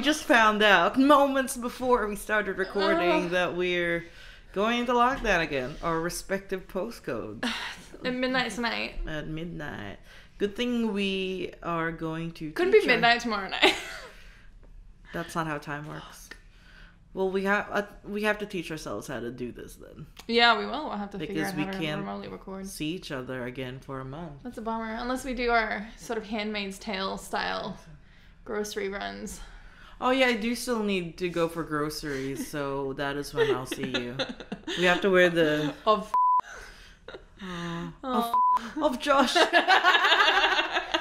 We just found out moments before we started recording Ugh. that we're going into lockdown again, our respective postcodes At midnight tonight. at midnight. Good thing we are going to. Couldn't be teach our- midnight tomorrow night. That's not how time works. Well, we have uh, we have to teach ourselves how to do this then. yeah, we will. We'll have to figure Because out we how to can't- remotely record. See each other again for a month. That's a bummer. Unless we do our sort of Handmaid's Tale style grocery runs. Oh yeah, I do still need to go for groceries, so that is when I'll see you. We have to wear the Of. uh, of, of Josh.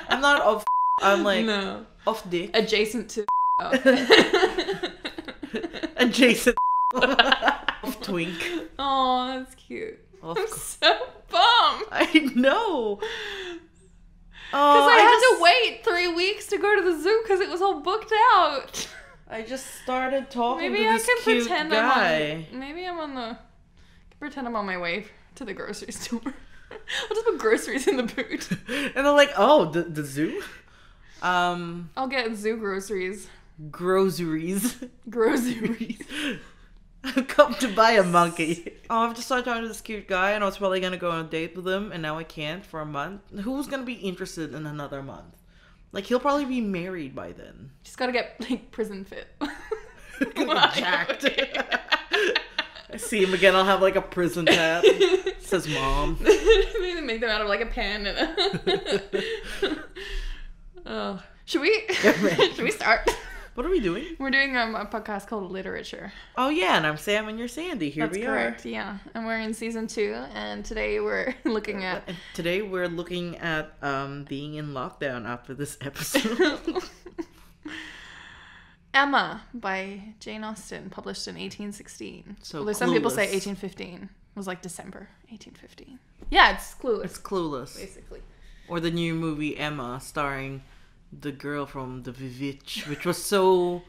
I'm not of. I'm like no. of dick. Adjacent to. Adjacent. of twink. oh, that's cute. Of, I'm so bummed. I know. Because Oh, I, had just, to wait three weeks to go to the zoo because it was all booked out. I just started talking Maybe to I this can cute pretend guy. I'm on. Maybe I'm on the. Can pretend I'm on my way to the grocery store. I'll just put groceries in the boot. and I'm like, oh, the the zoo. Um, I'll get zoo groceries. groceries. Groceries. I've come to buy a monkey. Oh, I've just started talking to this cute guy, and I was probably gonna go on a date with him, and now I can't for a month. Who's gonna be interested in another month? Like he'll probably be married by then. Just gotta get like prison fit. Jacked. I see him again. I'll have like a prison tab. It says mom. Maybe make them out of like a pen and a. oh. Should we? Yeah. Should we start? What are we doing? We're doing um, a podcast called Illiterature. Oh yeah, and I'm Sam, and you're Sandy. Here That's we correct. Yeah, and we're in season two, and today we're looking at. And today we're looking at um being in lockdown after this episode. Emma by Jane Austen, published in 1816. So Although some people say 1815. It was like December 1815. Yeah, it's clueless, it's clueless. basically. Or the new movie Emma, starring the girl from the Vivitch, which was so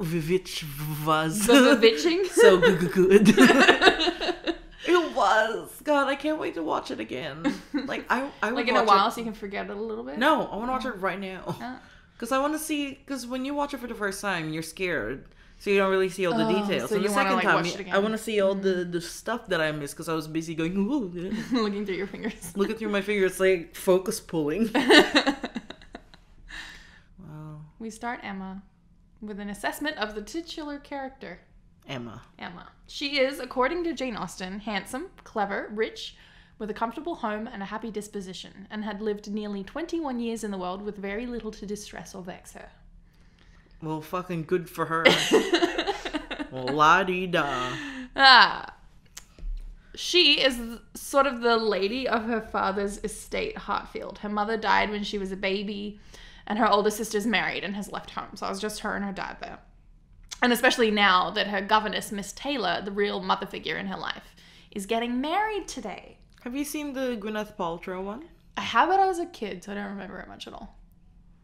Vivitch was The so g- g- good. it was. God, I can't wait to watch it again. Like I, I like in a while, It. so you can forget it a little bit. No, I want to oh. watch it right now. Oh. Because I want to see. Because when you watch it for the first time, you're scared. So you don't really see all the Oh, details. so and the you wanna, second like, time, watch it I again. Want to see all the, mm-hmm. the stuff that I missed because I was busy going, "Ooh. Looking through your fingers. looking through my fingers, like focus pulling. We start Emma with an assessment of the titular character, Emma. Emma. She is, according to Jane Austen, handsome, clever, rich, with a comfortable home and a happy disposition, and had lived nearly 21 years in the world with very little to distress or vex her. Well, fucking good for her. well, la di da. Ah. She is sort of the lady of her father's estate, Hartfield. Her mother died when she was a baby, and her older sister's married and has left home. So it was just her and her dad there. And especially now that her governess, Miss Taylor, the real mother figure in her life, is getting married today. Have you seen the Gwyneth Paltrow one? I have it as a kid, so I don't remember it much at all.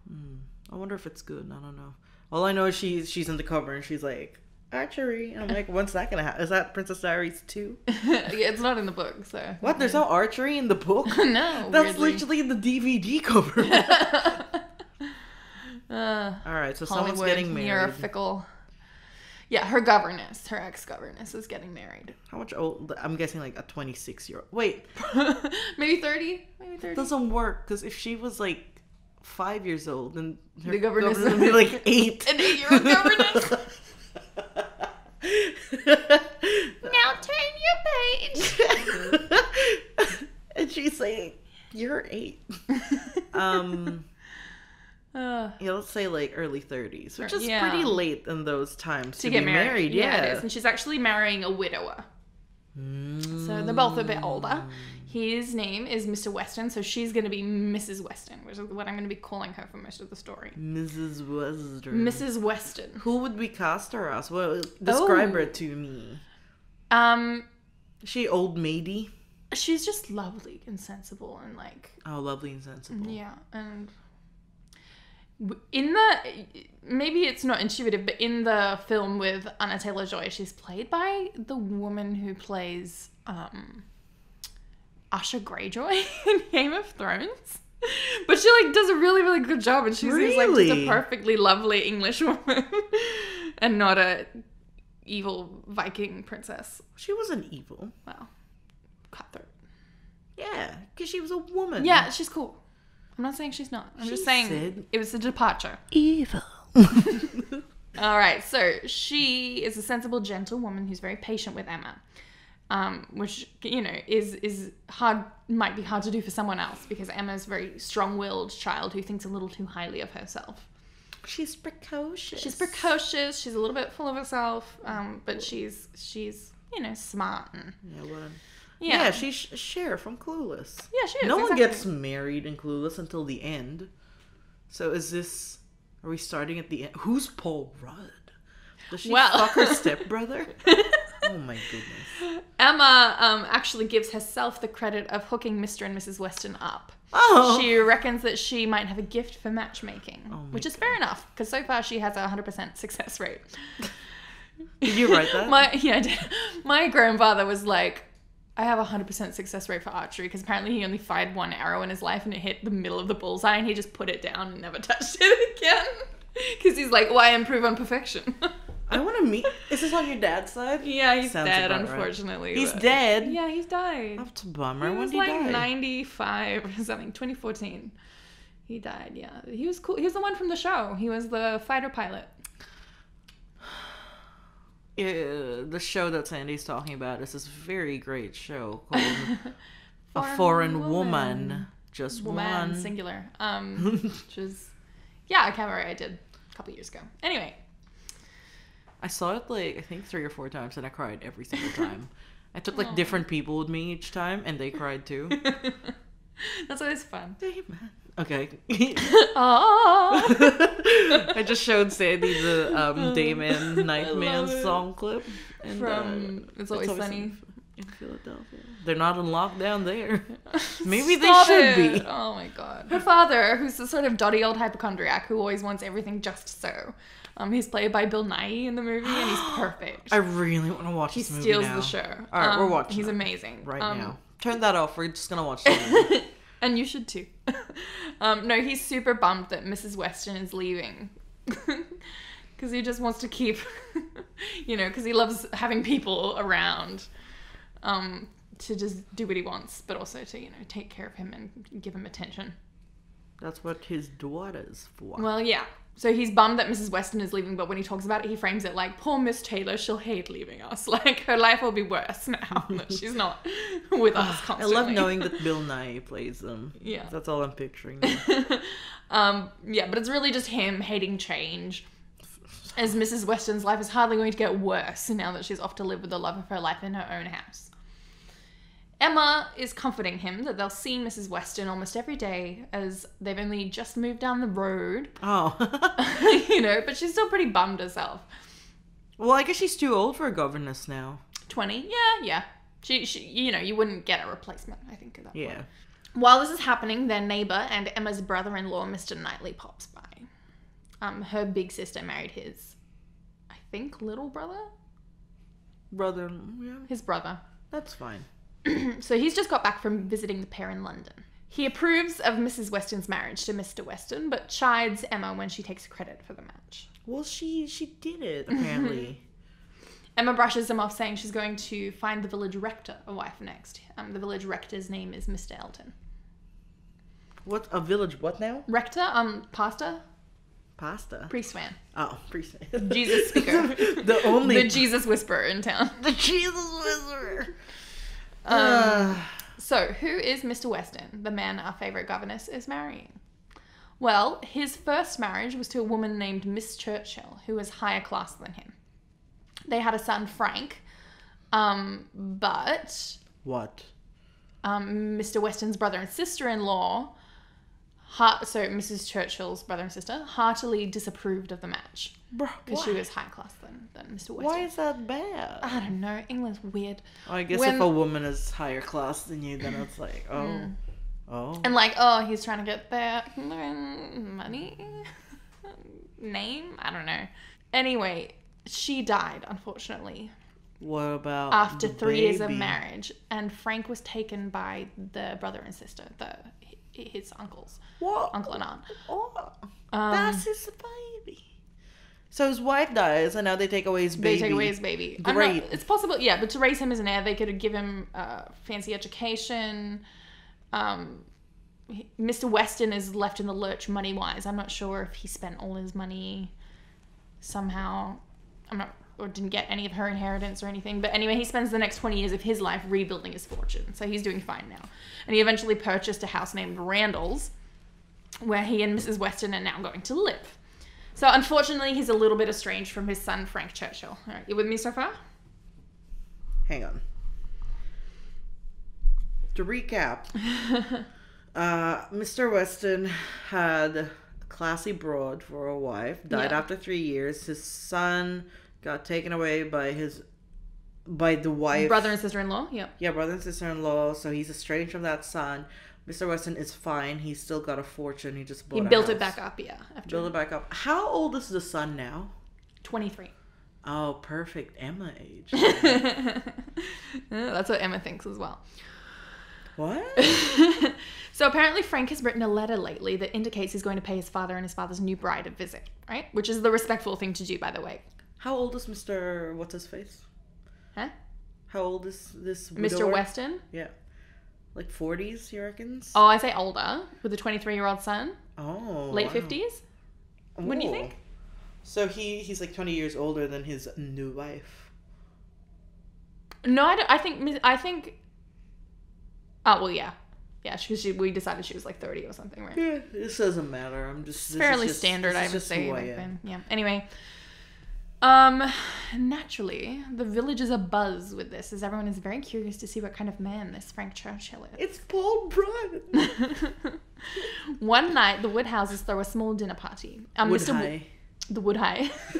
Hmm. I wonder if it's good. I don't know. All I know is she's she's in the cover and she's like archery, and I'm like, when's that gonna happen? Is that Princess Diaries two? yeah, it's not in the book, so. What? There's no archery in the book? no. That's weirdly. literally the DVD cover. uh, All right, so someone's getting married. You're a fickle. Yeah, her governess, her ex governess, is getting married. How much old? I'm guessing like a 26 year old. Wait, maybe 30? Maybe 30? doesn't work because if she was like five years old, then her The governess- would be like eight. An eight year old governess? now turn your page. and she's like, "You're eight. Um, Uh, yeah, let's say like early 30s, which is Yeah. pretty late in those times to, to get be married. married. Yeah, Yeah. it is. And she's actually marrying a widower. So they're both a bit older. His name is Mr. Weston, so she's going to be Mrs. Weston, which is what I'm going to be calling her for most of the story. Mrs. Western. Mrs. Weston. Who would we cast her as? Well, describe Oh. her to me. Um, Is she old maidy? she's just lovely and sensible and like Oh, lovely and sensible. Yeah, and in the maybe it's not intuitive, but in the film with Anya Taylor Joy, she's played by the woman who plays um, Asha Greyjoy in Game of Thrones. But she like does a really, really good job, and she's like just a perfectly lovely English woman, and not a evil Viking princess. She wasn't evil. Wow, cutthroat. Yeah, because she was a woman. Yeah, she's cool. I'm not saying she's not. I'm She just saying said- it was a departure. Evil. All right, so she is a sensible, gentle woman who's very patient with Emma, um, which you know is is hard, might be hard to do for someone else because Emma's a very strong-willed child who thinks a little too highly of herself. She's precocious. She's precocious. She's a little bit full of herself, um, but she's she's you know smart and Yeah, a- yeah yeah. she's Sh- Cher from Clueless. yeah she is. no one gets married in Clueless until the end. So is this? Are we starting at the end? Who's Paul Rudd? Does she Well- fuck her stepbrother? oh my goodness. Emma um, actually gives herself the credit of hooking Mr. and Mrs. Weston up. Oh. She reckons that she might have a gift for matchmaking, my which is fair enough because so far she has a 100% success rate. Did you write that? My yeah, I did. My grandfather was like, I have a 100% success rate for archery because apparently he only fired one arrow in his life and it hit the middle of the bullseye and he just put it down and never touched it again. Because he's like, why improve on perfection? I want to meet. Is this on your dad's side? yeah, he's Sounds dead, about right. unfortunately. He's dead. Yeah, he's died. That's a bummer. He when was like he die? 95 or something, 2014. He died, yeah. He was cool. He was the one from the show. He was the fighter pilot. The show that Sandy's talking about is this very great show called A Foreign Foreign Woman. Woman. Just Woman, one. singular. Um, which is, yeah, a cabaret I did a couple years ago. Anyway, I saw it like I think three or four times, and I cried every single time. I took like different people with me each time, and they cried too. that's always fun. Dayman. Okay. I just showed Sandy the um, Dayman Nightman song clip. And, From uh, It's Always in- Sunny. in Philadelphia. They're not in lockdown there. Maybe they should it. be. Oh my god. Her father, who's the sort of dotty old hypochondriac who always wants everything just so. Um, he's played by Bill Nighy in the movie, and he's perfect. I really want to watch he this movie steals now. the show. All right, we're Um, watching He's amazing right Um, now. Turn that off. We're just gonna watch. And you should too. um, no, he's super bummed that Mrs. Weston is leaving. Because he just wants to keep, you know, because he loves having people around um, to just do what he wants, but also to, you know, take care of him and give him attention. That's what his daughter's for. Well, yeah. So he's bummed that Mrs. Weston is leaving, but when he talks about it, he frames it like, poor Miss Taylor, she'll hate leaving us. Like, her life will be worse now that she's not with us constantly. I love knowing that Bill Nighy plays them. Yeah. That's all I'm picturing. um, yeah, but it's really just him hating change. As Mrs. Weston's life is hardly going to get worse now that she's off to live with the love of her life in her own house. Emma is comforting him that they'll see Mrs. Weston almost every day as they've only just moved down the road, oh. you know, but she's still pretty bummed herself. well, I guess she's too old for a governess now. 20, yeah, yeah. She, she, you know, you wouldn't get a replacement, I think, at that point. Yeah. While this is happening, their neighbor and Emma's brother-in-law, Mr. Knightley, pops by. Um, her big sister married his, I think, little brother, Brother, yeah, his brother. that's fine. so he's just got back from visiting the pair in London. He approves of Mrs. Weston's marriage to Mr. Weston, but chides Emma when she takes credit for the match. Well, she she did it apparently. Emma brushes him off, saying she's going to find the village rector a wife next. Um, the village rector's name is Mr. Elton. what a village? What now? Rector, um, pastor, Pasta. priest man, Oh, priest. Jesus speaker. the only the Jesus whisperer in town. the Jesus whisperer. Um, So, who is Mr. Weston, the man our favourite governess is marrying? Well, his first marriage was to a woman named Miss Churchill, who was higher class than him. They had a son, Frank, um, but what? um, Mr. Weston's brother and sister in law, heart- so Mrs. Churchill's brother and sister, heartily disapproved of the match Bro, because she was higher class than, than Mr. Weston. Why is that bad? I don't know. England's weird. I guess when- if a woman is higher class than you, then it's like, oh, Mm. oh. And like, oh, he's trying to get their money, name. I don't know. Anyway, she died unfortunately What about after the three years of marriage, and Frank was taken by the brother and sister, the his uncles, What? uncle and aunt. Oh, Um, that's his baby. So his wife dies, and now they take away his baby. They take away his baby. I'm not- Great. it's possible, yeah, but to raise him as an heir, they could give him uh, fancy education. Um, Mr. Weston is left in the lurch money wise. I'm not sure if he spent all his money somehow. I'm not, or didn't get any of her inheritance or anything. But anyway, he spends the next 20 years of his life rebuilding his fortune. So he's doing fine now. And he eventually purchased a house named Randall's, where he and Mrs. Weston are now going to live. So unfortunately, he's a little bit estranged from his son Frank Churchill. All right, you with me so far? Hang on. To recap, uh, Mr. Weston had a classy broad for a wife, died Yeah. after three years. His son got taken away by his by the wife Brother and sister-in-law. Yep. Yeah, brother and sister in law, so he's estranged from that son. Mr. Weston is fine. He's still got a fortune. He just bought He built it back up. Yeah. After Build it back up. How old is the son now? 23. Oh, perfect Emma age. That's what Emma thinks as well. what? so apparently Frank has written a letter lately that indicates he's going to pay his father and his father's new bride a visit, right? Which is the respectful thing to do, by the way. How old is Mr. What's his face? Huh? How old is this Mr. Weston? Yeah. Like 40s, he reckons? Oh, I say older, with a 23-year-old son, Oh. late wow. 50s. Wouldn't you think? So he he's like 20 years older than his new wife. No, I, don't, I think I think. Oh well, yeah, yeah. She, she we decided she was like 30 or something, right? Yeah, this doesn't matter. I'm just It's fairly just- standard, I would say. who I back am. then. Yeah. Anyway, um, naturally, the village is abuzz with this, as everyone is very curious to see what kind of man this Frank Churchill is. It's Paul Bryan. One night, the Woodhouses throw a small dinner party. Um, Wood Mr. Wo- high. the Woodhigh.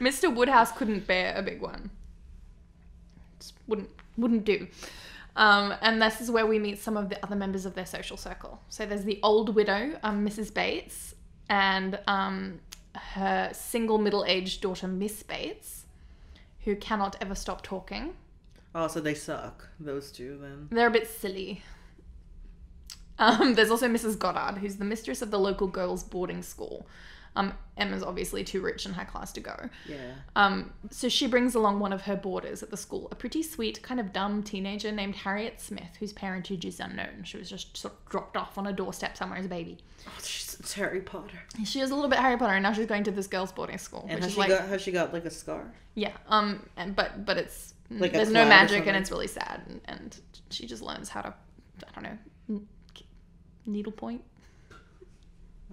Mr. Woodhouse couldn't bear a big one. Just wouldn't wouldn't do. Um, and this is where we meet some of the other members of their social circle. So there's the old widow, um, Mrs. Bates, and um, her single middle-aged daughter, Miss Bates, who cannot ever stop talking. Oh, so they suck. Those two then. They're a bit silly. Um, there's also Mrs. Goddard, who's the mistress of the local girls' boarding school. Um, Emma's obviously too rich and high class to go. Yeah. Um, so she brings along one of her boarders at the school, a pretty sweet, kind of dumb teenager named Harriet Smith, whose parentage is unknown. She was just sort of dropped off on a doorstep somewhere as a baby. Oh, she's it's Harry Potter. She is a little bit Harry Potter, and now she's going to this girls' boarding school, And is she like, got has she got like a scar? yeah, um, and but but it's Like there's no magic, and it's really sad, and, and she just learns how to, I don't know, needlepoint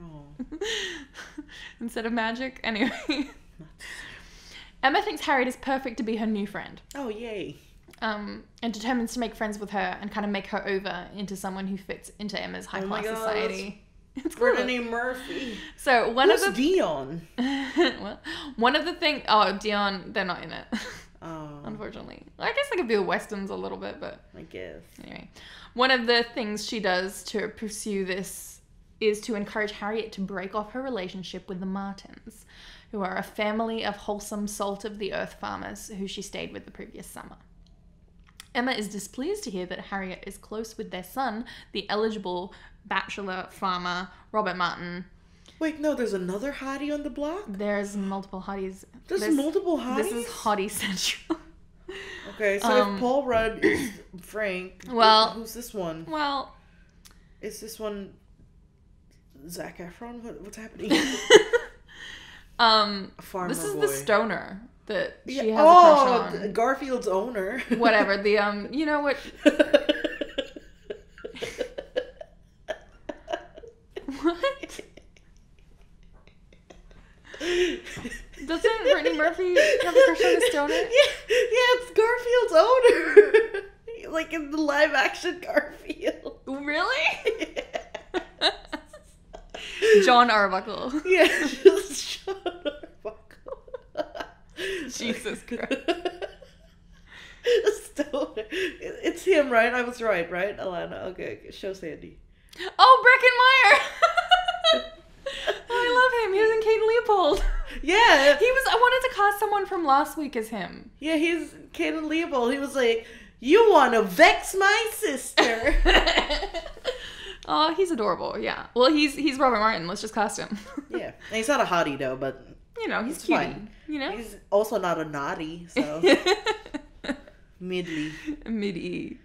Oh. instead of magic. Anyway, Emma thinks Harriet is perfect to be her new friend. Oh yay. um, and determines to make friends with her and kind of make her over into someone who fits into Emma's high oh class society. It's cool. Brittany Murphy. So one Who's of the Dion? well, one of the thing oh Dion they're not in it Oh, unfortunately. I guess I could be the westerns a little bit, but I guess. anyway, one of the things she does to pursue this is to encourage Harriet to break off her relationship with the Martins, who are a family of wholesome salt of the earth farmers who she stayed with the previous summer. Emma is displeased to hear that Harriet is close with their son, the eligible bachelor farmer Robert Martin. Wait, no, there's another hottie on the block. There's multiple hotties. There's, multiple hotties. This is hottie central. Okay, so Um, if Paul Rudd is Frank, Well- who's this one? well, Is this one Zach Efron? What, what's happening? um, Farmer this is boy. the stoner that she Yeah, has oh, a crush on. Garfield's owner. Whatever the um, you know what? What? Doesn't Brittany Murphy have a crush on a stoner? Yeah, yeah, it's Garfield's owner. like in the live action Garfield. Really? Jon Arbuckle. yeah, just Sean Arbuckle. Jesus Christ. Stoner. It's him, right? I was right, right? Alana. Okay, show Sandy. Oh, Breckin Meyer! oh, I love him. He was in Kate Leopold. Yeah, He was. I wanted to cast someone from last week as him. yeah, he's Caden Leopold. He was like, "You want to vex my sister?" Oh, he's adorable. Yeah. Well, he's he's Robert Martin. Let's just cast him. Yeah, and he's not a hottie though, but you know, he's cute. fine. You know. he's also not a naughty, so midly Midi.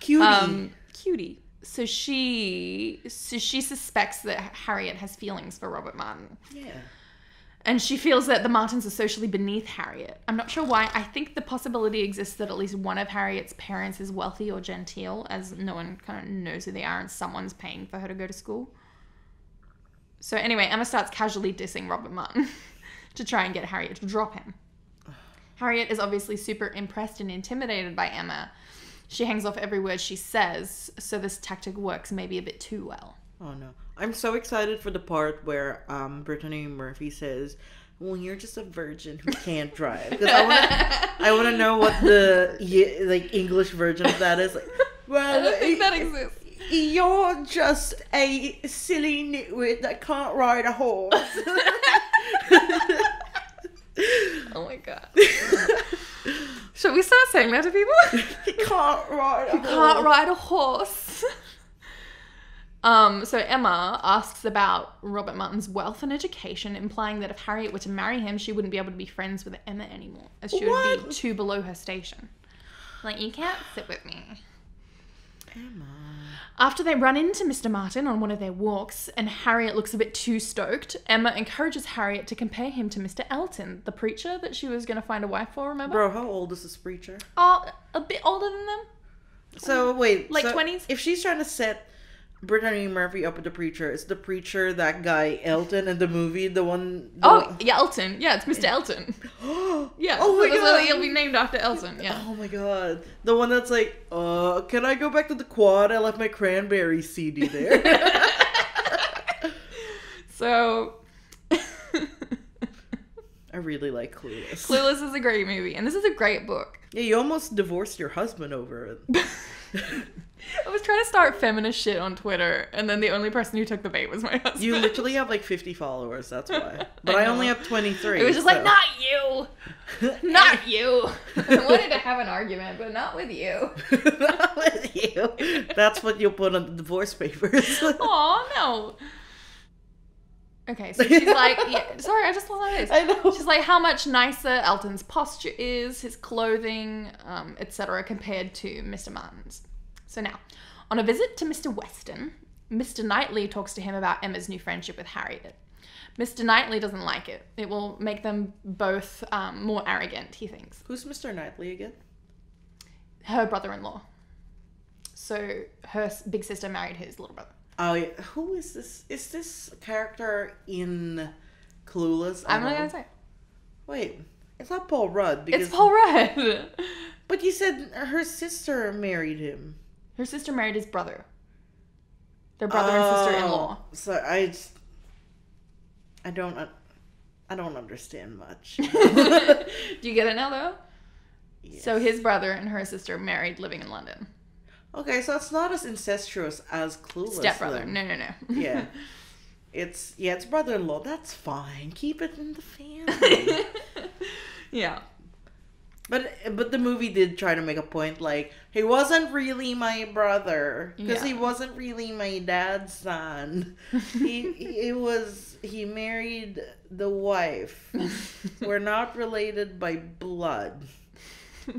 cutie. Um, cutie. So she so she suspects that Harriet has feelings for Robert Martin. yeah. And she feels that the Martins are socially beneath Harriet. I'm not sure why. I think the possibility exists that at least one of Harriet's parents is wealthy or genteel, as no one kind of knows who they are, and someone's paying for her to go to school. So anyway, Emma starts casually dissing Robert Martin to try and get Harriet to drop him. Harriet is obviously super impressed and intimidated by Emma. She hangs off every word she says, so this tactic works maybe a bit too well. Oh no. I'm so excited for the part where um Brittany Murphy says, Well, you're just a virgin who can't drive. Because I wanna know what the like English version of that is. Like, I well, don't think that exists. You're just a silly nitwit that can't ride a horse. Oh my god. Should we start saying that to people? he can't ride a horse. You can't ride a horse. Um, so Emma asks about Robert Martin's wealth and education, implying that if Harriet were to marry him, she wouldn't be able to be friends with Emma anymore, as she would be What? too below her station. Like, you can't sit with me. Emma. After they run into Mr. Martin on one of their walks, and Harriet looks a bit too stoked, Emma encourages Harriet to compare him to Mr. Elton, the preacher that she was going to find a wife for, remember? Bro, how old is this preacher? Oh, a bit older than them. So wait, Like so 20s? If she's trying to set Brittany Murphy up with the preacher, It's the preacher that guy Elton in the movie the one? The Oh, yeah, Elton. Yeah, it's Mr. Elton. Yeah. Oh my so god. He'll be named after Elton. Yeah. Oh my god, the one that's like, uh, can I go back to the quad? I left my cranberry CD there. So. I really like Clueless. Clueless is a great movie, and this is a great book. Yeah, you almost divorced your husband over it. I was trying to start feminist shit on Twitter, and then the only person who took the bait was my husband. You literally have like 50 followers, that's why. But I, I only have 23. It was just so- like, not you! Not you! I wanted to have an argument, but not with you. Not with you. That's what you'll put on the divorce papers. Aw, no. Okay, so she's like, yeah, sorry, I just lost my I know. She's like, how much nicer Elton's posture is, his clothing, um, etc., compared to Mr. Martin's. So now, on a visit to Mr. Weston, Mr. Knightley talks to him about Emma's new friendship with Harriet. Mr. Knightley doesn't like it. It will make them both um, more arrogant, he thinks. Who's Mr. Knightley again? Her brother in law. So her big sister married his little brother. Oh, yeah. Who is this? Is this character in Clueless? I'm not gonna say. Wait, it's not Paul Rudd. Because, It's Paul Rudd. But you said her sister married him. Her sister married his brother. Their brother and sister-in-law. Oh, So I just, I don't, I don't understand much. Do you get it now, though? Yes. So his brother and her sister married living in London. okay, so it's not as incestuous as Clueless. Stepbrother. then. No, no, no. Yeah. It's yeah, it's brother-in-law. That's fine. Keep it in the family. yeah. But but the movie did try to make a point, like he wasn't really my brother because he wasn't really my dad's son. he he was he married the wife. We're not related by blood.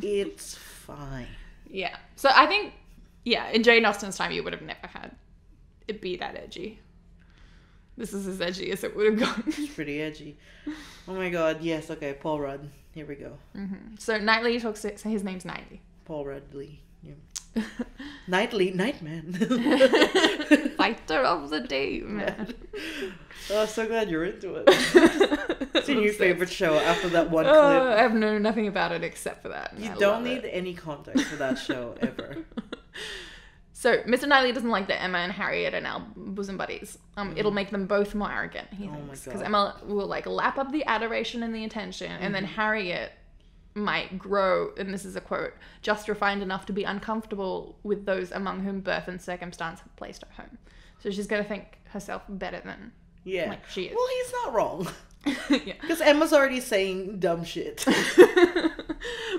It's fine. Yeah. So I think, yeah, in Jane Austen's time, you would have never had it be that edgy. This is as edgy as it would have gone. It's pretty edgy. Oh my god, yes, okay, Paul Rudd. Here we go. Mhm. So Knightley talks to, so his name's Knightley. Paul Ruddley. Yeah. Nightly Nightman. Fighter of the day, man. oh, so glad you're into it. It's your new favorite show after that one Uh, clip. I have known nothing about it except for that. You don't need it. any context for that show ever. So Mr. Knightley doesn't like that Emma and Harriet are now bosom buddies. Um, it'll make them both more arrogant. He Oh my thinks because Emma will like lap up the adoration and the attention, and Mm-hmm. then Harriet might grow, and this is a quote, just refined enough to be uncomfortable with those among whom birth and circumstance have placed her home. So she's gonna think herself better than Yeah. like she is. Well, he's not wrong. yeah. Because Emma's already saying dumb shit.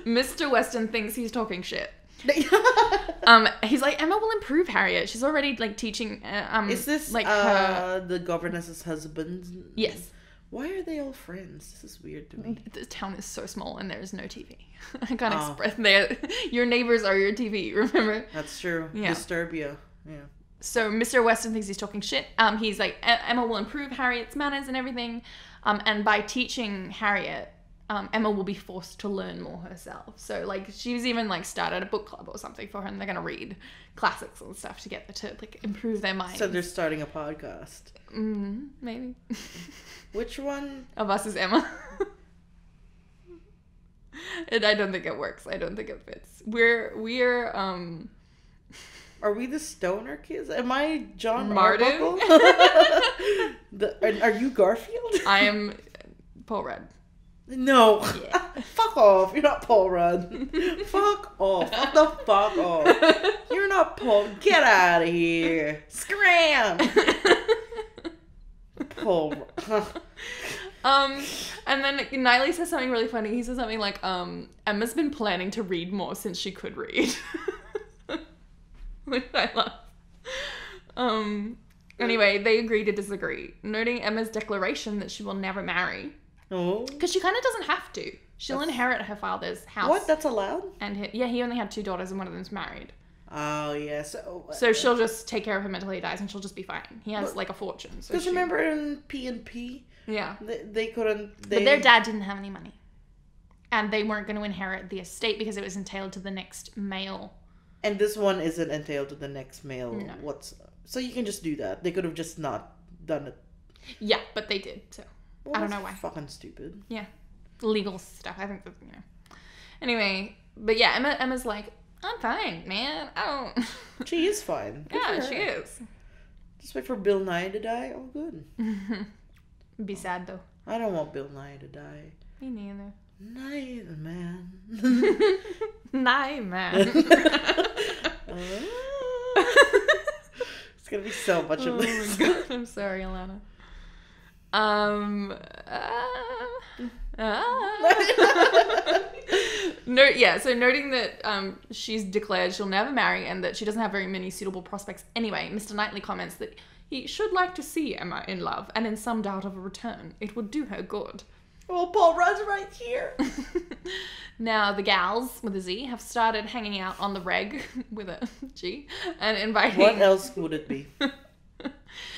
Mr. Weston thinks he's talking shit. Um, he's like Emma will improve Harriet. She's already like teaching. Uh, um, Is this like like her? uh, the governess's husband? Yes. Why are they all friends? This is weird to me. The town is so small and there is no TV. I can't Oh. express there. Your neighbors are your TV. Remember? That's true. Yeah. Disturbia. Yeah. So Mr. Weston thinks he's talking shit. Um, he's like "E- Emma will improve Harriet's manners and everything. Um, and by teaching Harriet, um, Emma will be forced to learn more herself. So like she's even like started a book club or something for her, and they're gonna read classics and stuff to get to like improve their mind. So they're starting a podcast. mm, maybe Which one? of us is Emma. and I don't think it works. I don't think it fits. We're we're um Are we the stoner kids? Am I John Martin? The, are, are you Garfield? I am Paul Rudd. No. Yeah. fuck off. You're not Paul Rudd. fuck off. Fuck the fuck off. You're not Paul. Get out of here. Scram. Paul. Um, and then Niley says something really funny. He says something like, um, Emma's been planning to read more since she could read. Which I love. Um, anyway, they agree to disagree, noting Emma's declaration that she will never marry. Oh. Because she kind of doesn't have to. She'll That's- inherit her father's house. What? That's allowed? And yeah, he only had two daughters and one of them's married. Oh, yeah. So, oh, uh, So she'll just take care of him until he dies and she'll just be fine. He has like a fortune. So Because she- remember in P and P, Yeah. they, they couldn't. They, But their dad didn't have any money. And they weren't going to inherit the estate because it was entailed to the next male. And this one isn't entailed to the next male. No. What's so you can just do that. They could have just not done it. Yeah, but they did. So Well, I don't that's know why. Fucking stupid. Yeah, legal stuff. I think that, you know. Anyway, but yeah, Emma Emma's like, I'm fine, man. I don't. She is fine. Good yeah, she is. Just wait for Bill Nighy to die. Oh, good. Be sad though. I don't want Bill Nighy to die. Me neither. Neither, man. Nah, man. it's gonna be so much oh of this. my god, I'm sorry, Alana. Um. Uh, ah. no, yeah. So noting that um, she's declared she'll never marry and that she doesn't have very many suitable prospects anyway, Mr. Knightley comments that he should like to see Emma in love and in some doubt of a return. It would do her good. well, Paul Rudd's right here. now the gals with a Z have started hanging out on the reg with a G and inviting What else would it be?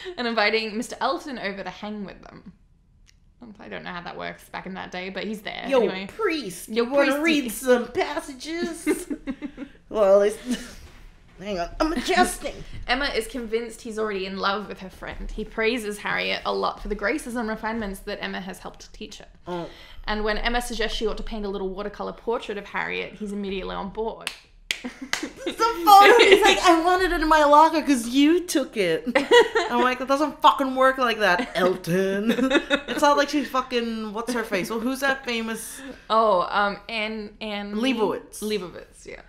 and inviting Mr. Elton over to hang with them. I don't know how that works back in that day, but he's there Yo, anyway. priest, Yo, you want to read some passages? well, it's... hang on, I'm adjusting. Emma is convinced he's already in love with her friend. He praises Harriet a lot for the graces and refinements that Emma has helped teach her. Oh, And when Emma suggests she ought to paint a little watercolor portrait of Harriet, he's immediately on board. The photo. He's like, I wanted it in my locker because you took it. I'm like, that doesn't fucking work like that, Elton. it's not like she's fucking what's her face? Well, who's that famous? Oh, um, and and Leibovitz. Leibovitz, yeah.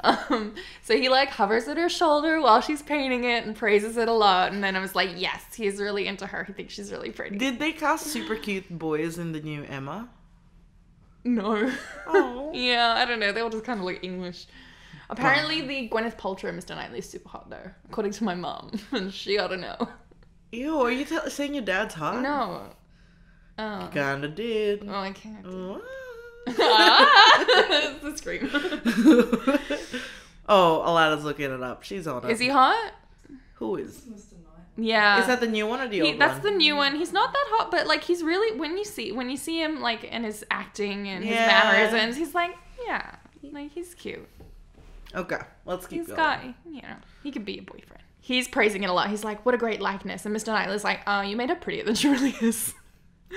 um, so he like hovers at her shoulder while she's painting it and praises it a lot. And then I was like, yes, he's really into her. He thinks she's really pretty. Did they cast super cute boys in the new Emma? No. Oh. yeah, I don't know. They all just kind of look English. Apparently, the Gwyneth Paltrow and Mr. Knightley is super hot though, according to my mom, and she ought to know. Ew, are you tell saying your dad's hot? No. Oh. Kinda did. Oh, I can't. Oh. ah! the scream. oh, Alana's looking it up. She's on it. Is he hot? Who is? Yeah. Is that the new one or the He, old that's one? the new one. He's not that hot, but like he's really when you see when you see him like in his acting and his Yeah. mannerisms, he's like yeah, like he's cute. Okay, let's keep He's going. got you know he could be a boyfriend. He's praising it a lot. He's like, what a great likeness, and Mr. Knightley's like, oh, you made her prettier than she really is.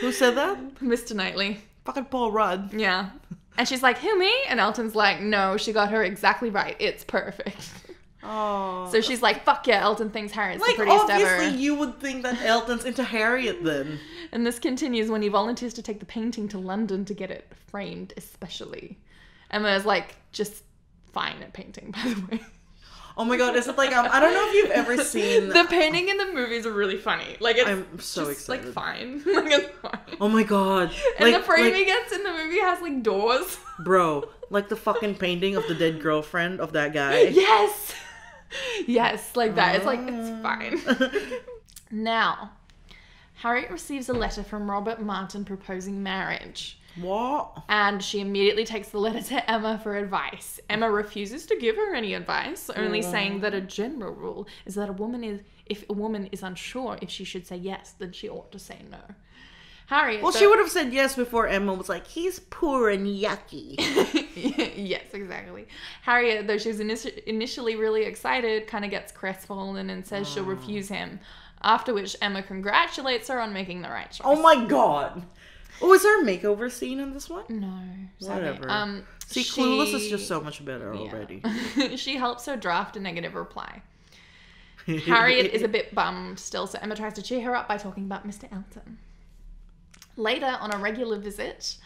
Who said that? Mr. Knightley, Fucking Paul Rudd. yeah. And she's like, who me? And Elton's like, no, she got her exactly right. It's perfect. Oh. So she's like, fuck yeah, Elton thinks Harriet's like the prettiest obviously ever. you would think that Elton's into Harriet then. And this continues when he volunteers to take the painting to London to get it framed, especially. Emma is like just fine at painting, by the way. Oh my god, is it like um, I don't know if you've ever seen the painting in the movies are really funny. Like it's I'm so just, excited. like fine. like it's fine. Oh my god. and like, the frame like, he gets in the movie has like doors. bro, Like the fucking painting of the dead girlfriend of that guy. Yes. yes, like that. It's like it's fine. Ah. now, Harriet receives a letter from Robert Martin proposing marriage. What? And she immediately takes the letter to Emma for advice. Emma refuses to give her any advice, only saying that a general rule is that a woman is if a woman is unsure if she should say yes, then she ought to say no. Harriet. Well, she would have said yes before Emma was like, he's poor and yucky. yes, exactly. Harriet, though she was initially really excited, kind of gets crestfallen and says she'll refuse him. After which Emma congratulates her on making the right choice. oh my god. Oh, is there a makeover scene in this one? no, sorry. Whatever. Um, See, she- Clueless is just so much better Yeah. already. she helps her draft a negative reply. Harriet is a bit bummed still, so Emma tries to cheer her up by talking about Mr. Elton. Later, on a regular visit,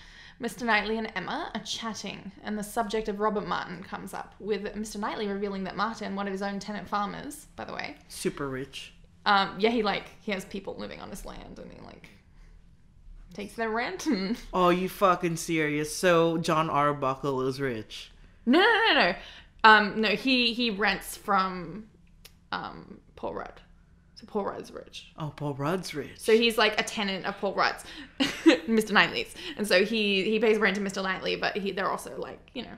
Mr. Knightley and Emma are chatting, and the subject of Robert Martin comes up, with Mr. Knightley revealing that Martin, one of his own tenant farmers, by the way, super rich. um, yeah, he like he has people living on his land, and he like takes their rent and Oh, you fucking serious? So Jon Arbuckle is rich. no, no, no, no, um, no, he he rents from um Paul Rudd, so Paul Rudd's rich. Oh, Paul Rudd's rich. So he's like a tenant of Paul Rudd's, Mr. Knightley's, and so he he pays rent to Mr. Knightley, but he they're also like you know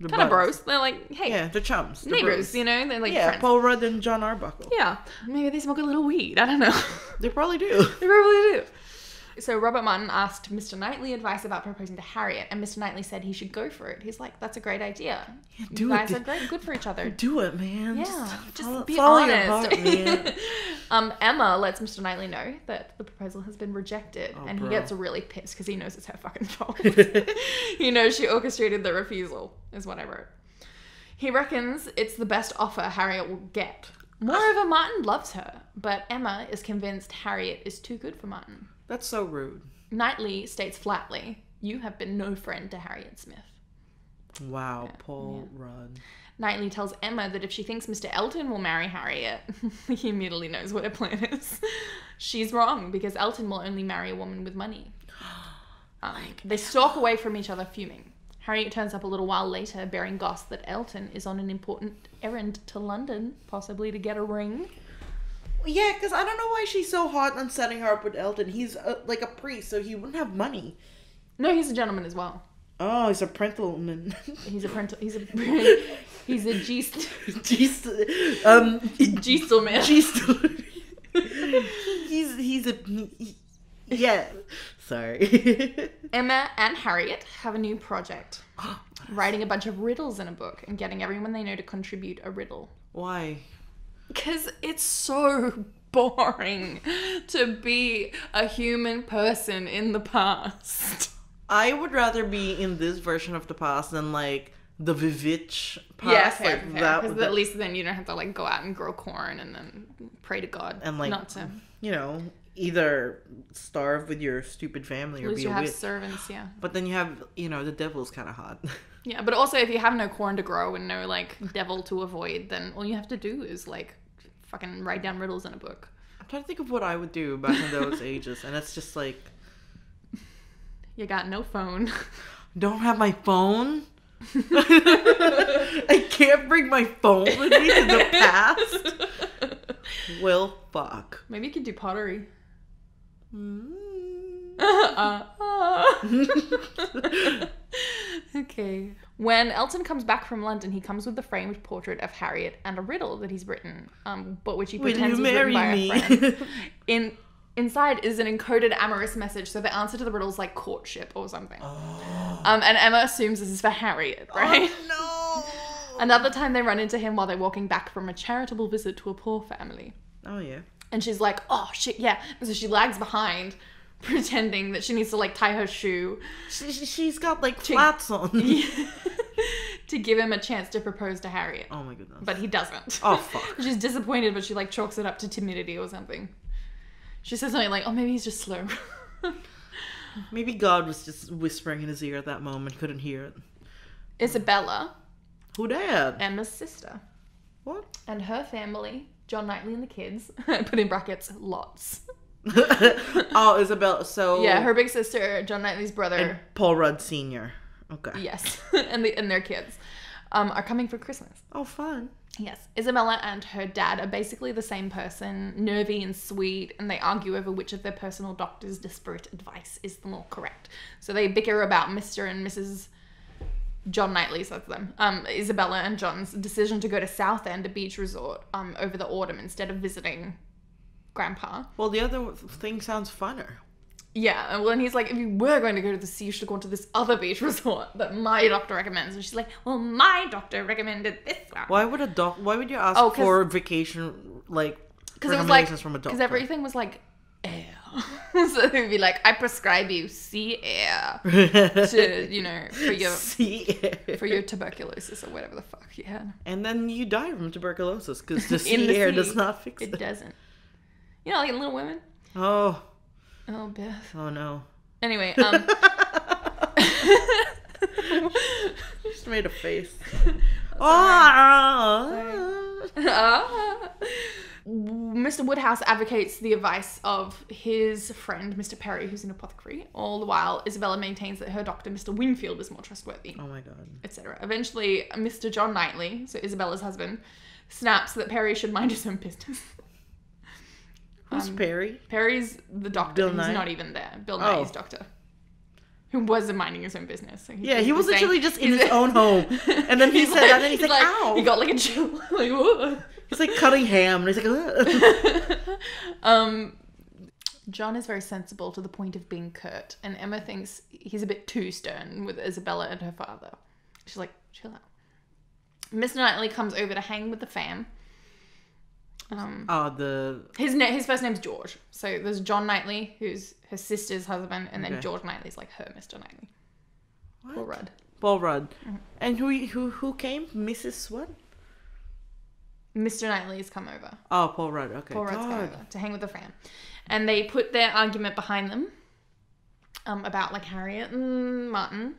The kind of bros. They're like hey Yeah, they're chums. They're neighbors, bros. you know. They're like Yeah, friends. Paul Rudd and Jon Arbuckle. yeah, maybe they smoke a little weed. I don't know. They probably do. they probably do. So Robert Martin asked Mr. Knightley advice about proposing to Harriet, and Mr. Knightley said he should go for it. He's like, "That's a great idea. do you guys d- are great, good for each other." Do it, man. Yeah, Just, just follow, be honest. heart, um, Emma lets Mr. Knightley know that the proposal has been rejected, Oh, and bro. he gets really pissed because he knows it's her fucking fault. he knows she orchestrated the refusal, is what I wrote. He reckons it's the best offer Harriet will get. Moreover, Martin loves her, but Emma is convinced Harriet is too good for Martin. That's so rude. Knightley states flatly, You have been no friend to Harriet Smith. Wow, Paul Rudd. Knightley tells Emma that if she thinks Mr. Elton will marry Harriet, he immediately knows what her plan is. She's wrong because Elton will only marry a woman with money. Um, they stalk away from each other, fuming. Harriet turns up a little while later, bearing goss that Elton is on an important errand to London, possibly to get a ring. Yeah, because I don't know why she's so hot on setting her up with Elton. He's uh like a priest, so he wouldn't have money. No, he's a gentleman as well. Oh, he's a prentleman. He's a print- he's a he's a G Jeez, um, Gentleman. jeez. he's he's a he- yeah. Sorry. Emma and Harriet have a new project. Writing a bunch of riddles in a book and getting everyone they know to contribute a riddle. Why? Because it's so boring to be a human person in the past. I would rather be in this version of the past than like the Vivitch Yeah, past. fair, like fair. that. Because that- at least then you don't have to like go out and grow corn and then pray to God And, like, not to you know, either starve with your stupid family or lose be you a have witch. servants. Yeah, But then you have, you know, the devil's kind of hot. yeah. But also, if you have no corn to grow and no like devil to avoid, then all you have to do is like fucking write down riddles in a book. I'm trying to think of what I would do back in those ages, and it's just like, You got no phone. don't have my phone. I can't bring my phone with me to the past. Well, fuck. Maybe you could do pottery. Mm. Uh, uh. okay. When Elton comes back from London, he comes with the framed portrait of Harriet and a riddle that he's written, um, but which he pretends was written by a friend. In inside is an encoded amorous message, so the answer to the riddle is like courtship or something. Um, and Emma assumes this is for Harriet, right? no. Another time they run into him while they're walking back from a charitable visit to a poor family. Oh yeah. And she's like, oh shit, yeah. And so she lags behind, pretending that she needs to like tie her shoe She, she- she's got like flats on. to give him a chance to propose to Harriet. Oh my goodness. But he doesn't. Oh fuck. She's disappointed, but she like chalks it up to timidity or something. She says something like, oh, maybe he's just slow. Maybe God was just whispering in his ear at that moment, couldn't hear it. Isabella, Who dad? Emma's sister, What? and her family, John Knightley and the kids, put in brackets, lots. oh, Isabel. So Yeah, her big sister, John Knightley's brother. and Paul Rudd Senior. Okay. yes, and the, and their kids um, are coming for Christmas. Oh, fun. Yes, Isabella and her dad are basically the same person, nervy and sweet, and they argue over which of their personal doctor's disparate advice is the more correct. So they bicker about Mr. and Mrs. John Knightley's, that's them, um, Isabella and John's decision to go to Southend, a beach resort, um, over the autumn instead of visiting Grandpa. Well, the other thing sounds funner. Yeah, and well, and he's like, if you were going to go to the sea, you should have gone to this other beach resort that my doctor recommends. And she's like, well, my doctor recommended this one. Why would a doc? Why would you ask Oh, for vacation like Because it was like, from a doctor? because everything was like air. so they'd be like, I prescribe you sea air to, you know, for your See, for your tuberculosis or whatever the fuck you had. and then you die from tuberculosis because the In sea the air sea. does not fix It it. doesn't. You know, like Little Women. Oh, Oh, Beth. oh no! Anyway, um, Just made a face. oh, Ah. Mr. Woodhouse advocates the advice of his friend, Mr. Perry, who's an apothecary. All the while, Isabella maintains that her doctor, Mr. Wingfield, is more trustworthy, oh my god! etc. Eventually, Mr. John Knightley, so Isabella's husband, snaps that Perry should mind his own business. Who's Perry? Perry's the doctor Bill who's Nighy? not even there. Bill Oh. Nighy's doctor. Who was minding his own business. So Yeah, he was saying- literally just in he's- his own home, and then he He's said that, and he's like, "Ow!" He got like a chill. like, what? He's like cutting ham, and he's like, "Ugh." um, John is very sensible to the point of being curt, and Emma thinks he's a bit too stern with Isabella and her father. She's like, chill out. Miss Knightley comes over to hang with the fam. Um, oh, the his na- his first name's George. So there's John Knightley, who's her sister's husband, and then Okay. George Knightley's like her Mr. Knightley. Paul Rudd. Paul Rudd, Mm-hmm. and who who who came? Mrs. What? Mr. Knightley's come over. Oh, Paul Rudd. Okay. Paul Rudd's come over to hang with the fam. And they put their argument behind them um, about like Harriet and Martin.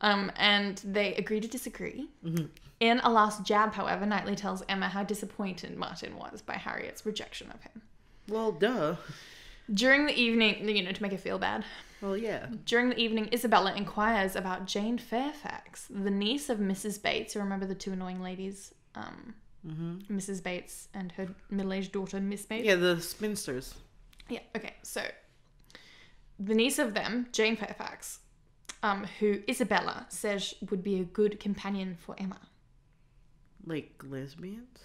Um, and they agree to disagree. Mm-hmm. In a last jab, however, Knightley tells Emma how disappointed Martin was by Harriet's rejection of him. Well, duh. During the evening, you know, to make her feel bad, Well, yeah. during the evening, Isabella inquires about Jane Fairfax, the niece of Mrs. Bates. You remember the two annoying ladies, um, Mrs. Bates and her middle-aged daughter, Miss Bates. Yeah, the spinsters. Yeah, okay, so the niece of them, Jane Fairfax, um, who Isabella says would be a good companion for Emma. Like lesbians?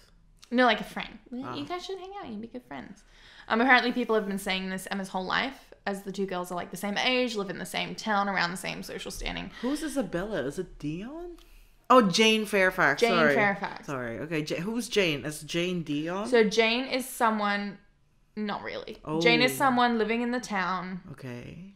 No, like a friend. You guys should hang out, you'd be good friends. Um, apparently, people have been saying this Emma's whole life, as the two girls are like the same age, live in the same town, around the same social standing. Who's Isabella? Is it Dion? Oh, Jane Fairfax. Jane Sorry. Fairfax. Sorry. Okay. Who's Jane? Is Jane Dion? So, Jane is someone, not really. Jane is Oh. someone living in the town okay.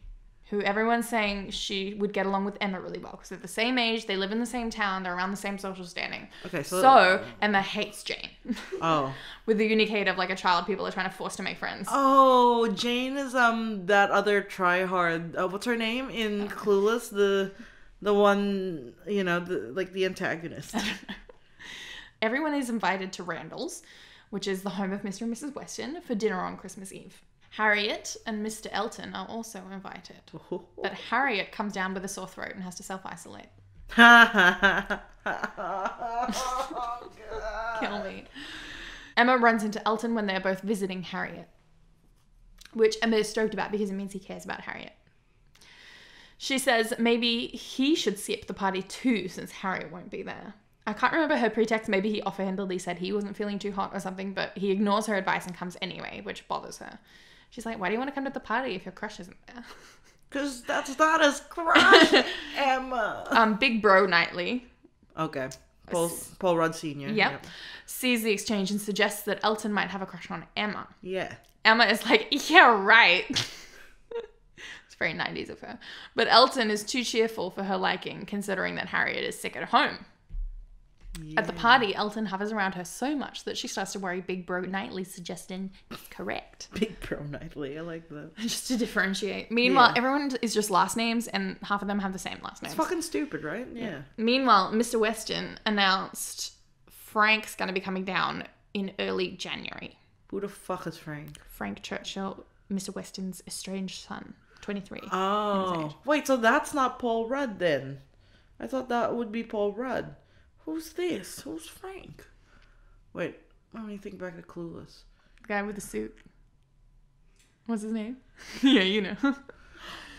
Who everyone's saying she would get along with Emma really well because they're the same age, they live in the same town, they're around the same social standing. Okay. So. So Emma hates Jane, oh. with the unique hate of like a child people are trying to force to make friends. Oh, Jane is um that other tryhard. Uh, what's her name in Clueless? The the one you know the like the antagonist. Everyone is invited to Randalls, which is the home of Mr. and Mrs. Weston, for dinner on Christmas Eve. Harriet and Mr. Elton are also invited, oh. but Harriet comes down with a sore throat and has to self isolate. Kill me. Emma runs into Elton when they're both visiting Harriet, which Emma is stoked about because it means he cares about Harriet. She says maybe he should skip the party too since Harriet won't be there. I can't remember her pretext. Maybe he offhandedly said he wasn't feeling too hot or something, but he ignores her advice and comes anyway, which bothers her. She's like, Why do you want to come to the party if your crush isn't there? Cause that's not his crush, Emma. Um, Big Bro Knightley, Okay. Paul Paul Rudd Senior. yep, sees the exchange and suggests that Elton might have a crush on Emma. Yeah. Emma is like, yeah, right. it's very 90s of her. But Elton is too cheerful for her liking, considering that Harriet is sick at home. At the party, Elton hovers around her so much that she starts to worry Big Bro Knightley's suggestion is correct. Big Bro Knightley. I like that. Just to differentiate. Meanwhile, Yeah. everyone is just last names, and half of them have the same last names. It's fucking stupid, right? Yeah. Meanwhile, Mr. Weston announced Frank's going to be coming down in early January. Who the fuck is Frank? Frank Churchill, Mr. Weston's estranged son, 23. Oh. Wait, so that's not Paul Rudd then? I thought that would be Paul Rudd. Who's this? Who's Frank? Wait, let me think back to Clueless. The guy with the suit. What's his name? yeah, you know.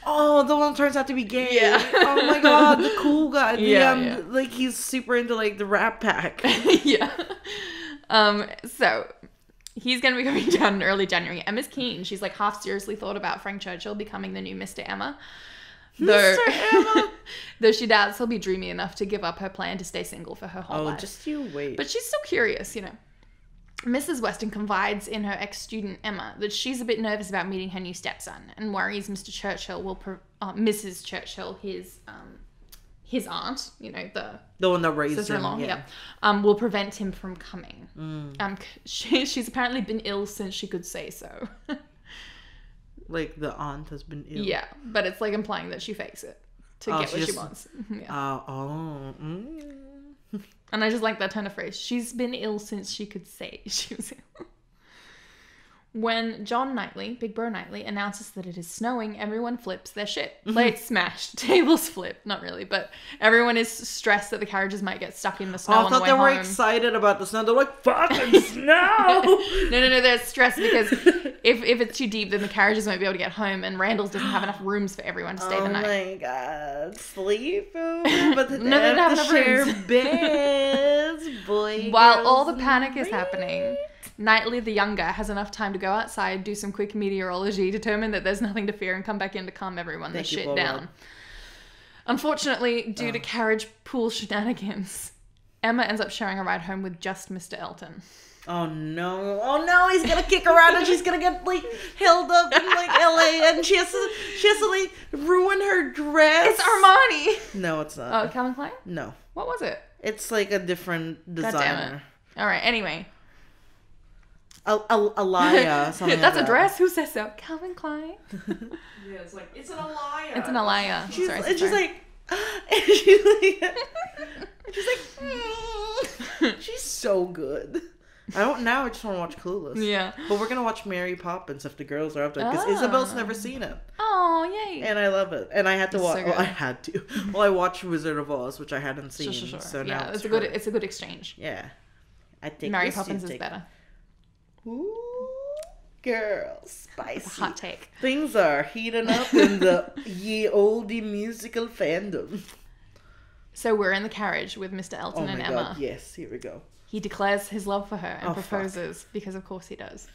Oh, the one turns out to be gay. Yeah. oh my god, the cool guy. The, Yeah, um, yeah. Like he's super into like the Rat Pack. yeah. Um, so he's going to be coming down in early January. Emma's keen. She's like half seriously thought about Frank Churchill becoming the new Mr. Emma. Though, though she doubts he'll be dreamy enough to give up her plan to stay single for her whole Oh, life. just you wait. But she's still curious, you know. Mrs. Weston confides in her ex student Emma that she's a bit nervous about meeting her new stepson and worries Mr. Churchill will, pro- uh, Mrs. Churchill, his um, his aunt, you know, the the one that raised him. sister-in-law, Yeah. yeah, um, will prevent him from coming. Mm. Um, she, she's apparently been ill since she could say so. Like the aunt has been ill. yeah, but it's like implying that she fakes it to Oh, get she what she just- wants. yeah. Uh, oh. Mm. And I just like that turn of phrase. She's been ill since she could say she was ill. When John Knightley, Big Bro Knightley, announces that it is snowing, everyone flips their shit. Mm-hmm. Plates smashed, tables flip. Not really, but everyone is stressed that the carriages might get stuck in the snow Oh, I on the thought way they were home. excited about the snow. They're like, fucking snow! no, no, no, they're stressed because if, if it's too deep, then the carriages won't be able to get home, and Randalls doesn't have enough rooms for everyone to stay oh the night. Oh my god. Sleep over, but then No, they have have to enough share rooms. beds. Boy, While all the panic is happening, Knightley the younger has enough time to go outside, do some quick meteorology, determine that there's nothing to fear, and come back in to calm everyone the Thank you, shit down. Unfortunately, due to carriage pool shenanigans, Emma ends up sharing a ride home with just Mr. Elton. Oh no! Oh no! He's gonna kick her out, and she's gonna get like held up in like L.A. and she has to she has to like ruin her dress. It's Armani! No, it's not. Oh. Calvin Klein? No, What was it? it's like a different God damn it. designer. All right, anyway. Al- Al- Alaïa. something That's like a that. dress? Who says so? Calvin Klein? Yeah, it's like it's an Alaïa. It's an Alaïa. She's, Sorry, and she's like, and she's like, and she's like, "Mm." she's so good. I don't now. I just want to watch Clueless. Yeah. But we're gonna watch Mary Poppins if the girls are up there because Isabel's Ah. never seen it, Oh, yay. and I love it. And I had to It's watch. so well, I had to. Well, I watched Wizard of Oz, which I hadn't seen. Sure, sure, sure. So now yeah, it's, it's a good. It's a good exchange. Yeah. I think Mary Poppins is take- better. Ooh, girl, spicy. Hot take. Things are heating up in the ye olde musical fandom. So we're in the carriage with Mr. Elton Oh my and god, Emma. yes, here we go. He declares his love for her and Oh, fuck. proposes because, of course, he does.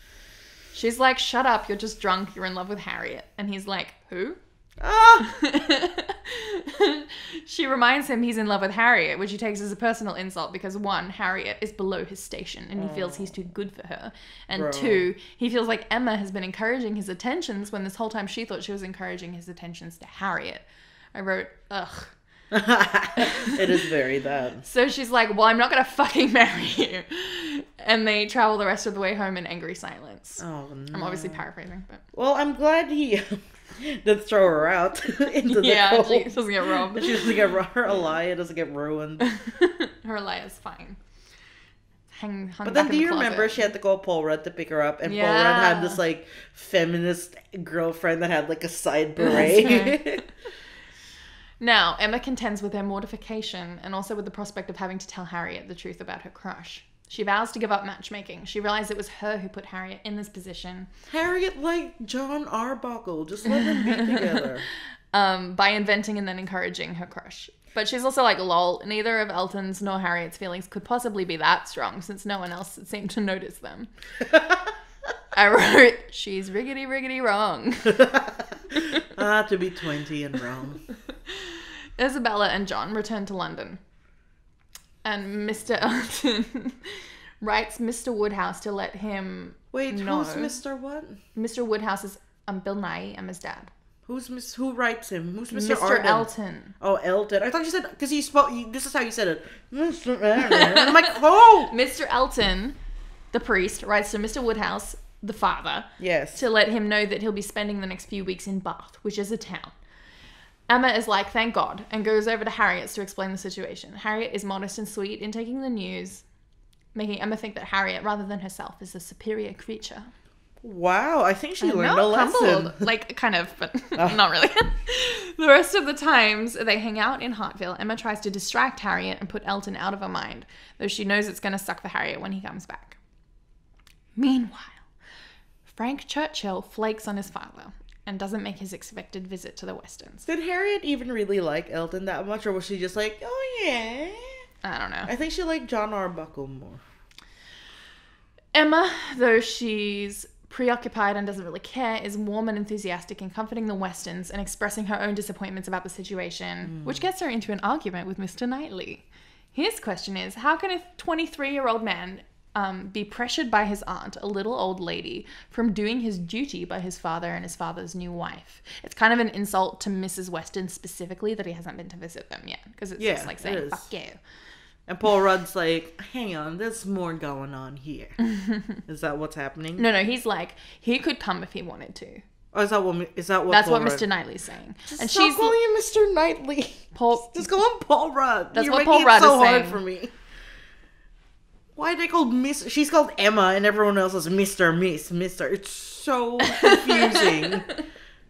She's like, "Shut up! You're just drunk. You're in love with Harriet." And he's like, "Who?" Ah! she reminds him he's in love with Harriet, which he takes as a personal insult because one, Harriet is below his station and he feels he's too good for her. And Bro. two, he feels like Emma has been encouraging his attentions when this whole time she thought she was encouraging his attentions to Harriet. I wrote, ugh. it is very bad. So she's like, well, I'm not going to fucking marry you. And they travel the rest of the way home in angry silence. Oh no. I'm obviously paraphrasing, but Well, I'm glad he did throw her out into the yeah, cold. she doesn't get robbed. She doesn't get her Alaïa doesn't get ruined. Her Alaïa's fine. Hang, hung But then, do the you remember she had to call Paul Rudd to pick her up, and Paul Rudd had this like feminist girlfriend that had like a side beret. Now, Emma contends with her mortification and also with the prospect of having to tell Harriet the truth about her crush. She vows to give up matchmaking. She realized it was her who put Harriet in this position Harriet like Jon Arbuckle. Just let them be together. um, by inventing and then encouraging her crush. But she's also like, lol, neither of Elton's nor Harriet's feelings could possibly be that strong since no one else seemed to notice them. I wrote, she's riggedy riggedy wrong. ah, to be twenty and wrong. Isabella and John return to London. And Mr. Elton writes Mr. Woodhouse to let him. Wait, No. who's Mister what? Mr. Woodhouse is um, Bill Nighy, Emma's dad. Who's Miss? Who writes him? Who's Mister Mr. Arden? Elton. Oh, Elton. I thought you said because he spoke. You, this is how you said it, Mister Elton. I'm like, oh, Mr. Elton, the priest, writes to Mr. Woodhouse, the father, yes. to let him know that he'll be spending the next few weeks in Bath, which is a town. Emma is like, thank God, and goes over to Harriet's to explain the situation. Harriet is modest and sweet in taking the news, making Emma think that Harriet, rather than herself, is a superior creature. Wow, I think she I learned know, a lesson. Like, kind of, but Oh. not really. the rest of the times they hang out in Hartfield, Emma tries to distract Harriet and put Elton out of her mind, though she knows it's going to suck for Harriet when he comes back. Meanwhile, Frank Churchill flakes on his father and doesn't make his expected visit to the Westons. Did Harriet even really like Elton that much, or was she just like, oh yeah? I don't know. I think she liked Jon Arbuckle more. Emma, though she's preoccupied and doesn't really care, is warm and enthusiastic in comforting the Westons and expressing her own disappointments about the situation, hmm. which gets her into an argument with Mr. Knightley. His question is How can a 23 year old man um, be pressured by his aunt, a little old lady, from doing his duty by his father and his father's new wife? It's kind of an insult to Mrs. Weston specifically that he hasn't been to visit them yet, because it's Yeah, just like saying, fuck you. And Paul Rudd's like, hang on, there's more going on here. is that what's happening? No, no, he's like, he could come if he wanted to. Or is that what? Is that what? That's Paul what Rudd- Mr. Knightley's saying. and Stop she's calling him Mr. Knightley. Paul. Just call him Paul Rudd. That's You're what making Paul it Rudd so is hard saying. for me. Why are they called Miss? She's called Emma, and everyone else is Mister, Miss, Mister. It's so confusing.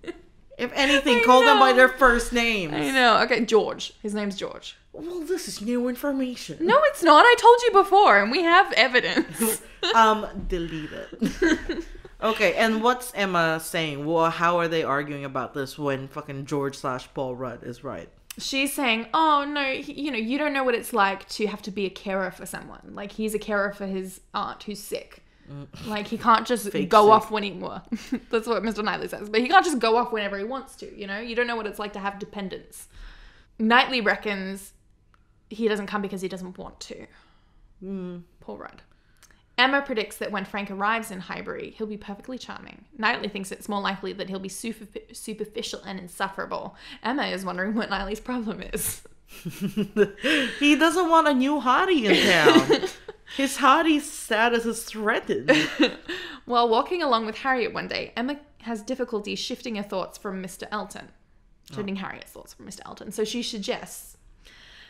if anything, I call them by their first names. I know. Okay, George. His name's George. Well, this is new information. No, it's not. I told you before, and we have evidence. um, delete it. okay, and what's Emma saying? Well, how are they arguing about this when fucking George slash Paul Rudd is right? She's saying, "Oh no, he- you know, you don't know what it's like to have to be a carer for someone. Like he's a carer for his aunt who's sick. Mm. Like he can't just Fake go sick. off when he well, That's what Mr. Knightley says. But he can't just go off whenever he wants to. You know, you don't know what it's like to have dependence. Knightley reckons he doesn't come because he doesn't want to. Hmm. Paul Rudd. Emma predicts that when Frank arrives in Highbury, he'll be perfectly charming. Knightley thinks it's more likely that he'll be superfi- superficial and insufferable. Emma is wondering what Knightley's problem is. he doesn't want a new hottie in town. His hottie status is threatened. While walking along with Harriet one day, Emma has difficulty shifting her thoughts from Mr. Elton, shifting oh. Harriet's thoughts from Mr. Elton. So she suggests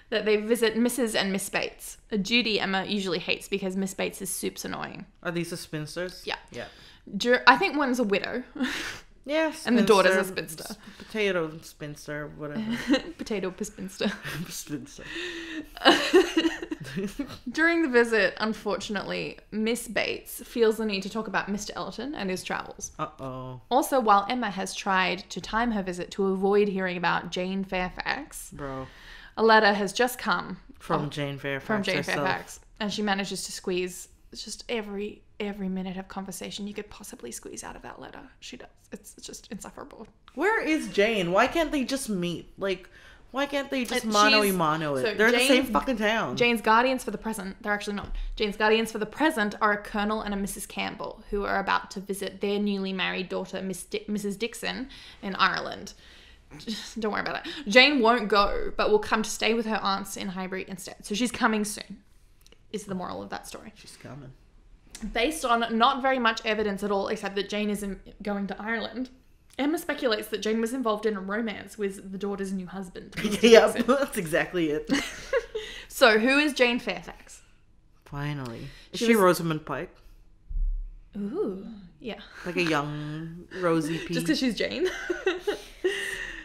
that they visit Mrs. and Miss Bates, a duty Emma usually hates because Miss Bates is soups annoying. Are these the spinsters? Yeah. Yeah. Dur- I think one's a widow. Yes. And the daughter's a spinster. Potato spinster, whatever. Potato spinster. spinster. During the visit, unfortunately, Miss Bates feels the need to talk about Mr. Elton and his travels. Uh oh. Also, while Emma has tried to time her visit to avoid hearing about Jane Fairfax, Bro. A letter has just come From Jane Fairfax. Oh, from Jane herself. Fairfax, and she manages to squeeze just every every minute of conversation you could possibly squeeze out of that letter. She does. It's, just insufferable. Where is Jane? Why can't they just meet? Like, why can't they just Uh, mano y she's- mano it? so They're in the same fucking town. Jane's guardians for the present, they're actually not. Jane's guardians for the present are a colonel and a Mrs. Campbell, who are about to visit their newly married daughter, Miss Di- Mrs. Dixon, in Ireland. Just don't worry about it. Jane won't go, but will come to stay with her aunts in Highbury instead. So she's coming soon, is the moral of that story. She's coming. Based on not very much evidence at all, except that Jane isn't going to Ireland, Emma speculates that Jane was involved in a romance with the daughter's new husband. Yeah, that's exactly it. So, who is Jane Fairfax? Finally. Is She she, was- Rosamund Pike? Ooh, yeah. Like a young Rosie P. Just because she's Jane.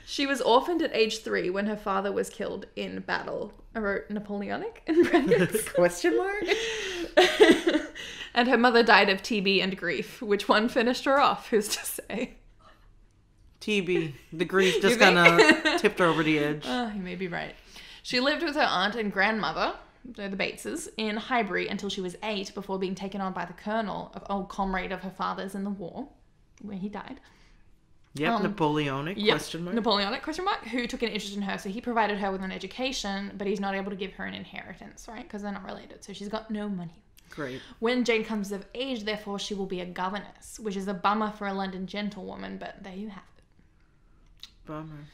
She was orphaned at age three when her father was killed in battle. I wrote Napoleonic in brackets. Question mark? and her mother died of TB and grief. Which one finished her off? Who's to say? TB. The grief just think? kind of tipped her over the edge. Oh, you may be right. She lived with her aunt and grandmother, the Bateses, in Highbury until she was eight before being taken on by the colonel, of old comrade of her father's in the war, where he died. Yep, um, Napoleonic? Yep. Question mark? Napoleonic question mark who took an interest in her so he provided her with an education but he's not able to give her an inheritance right because they're not related so she's got no money Great. when jane comes of age therefore she will be a governess which is a bummer for a london gentlewoman but there you have it Bummer.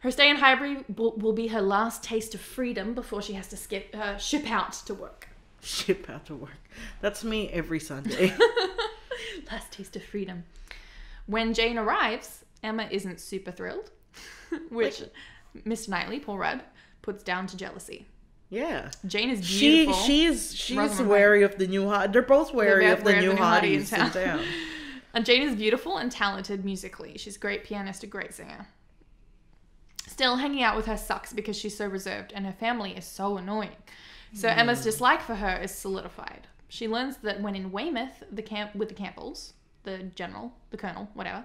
her stay in highbury will, will be her last taste of freedom before she has to skip uh, ship out to work Ship out to work. That's me every Sunday. last taste of freedom when jane arrives emma isn't super thrilled which mr knightley paul rudd puts down to jealousy yeah. jane is She beautiful she's she's Rosamund wary of the new hot. They're both wary both of the wary new of the new hottie in hotties in town. And Jane is beautiful and talented musically. She's a great pianist, a great singer. Still, hanging out with her sucks because she's so reserved and her family is so annoying. So Emma's mm. dislike for her is solidified. She learns that when in Weymouth, the camp with the Campbells, the general, the colonel, whatever,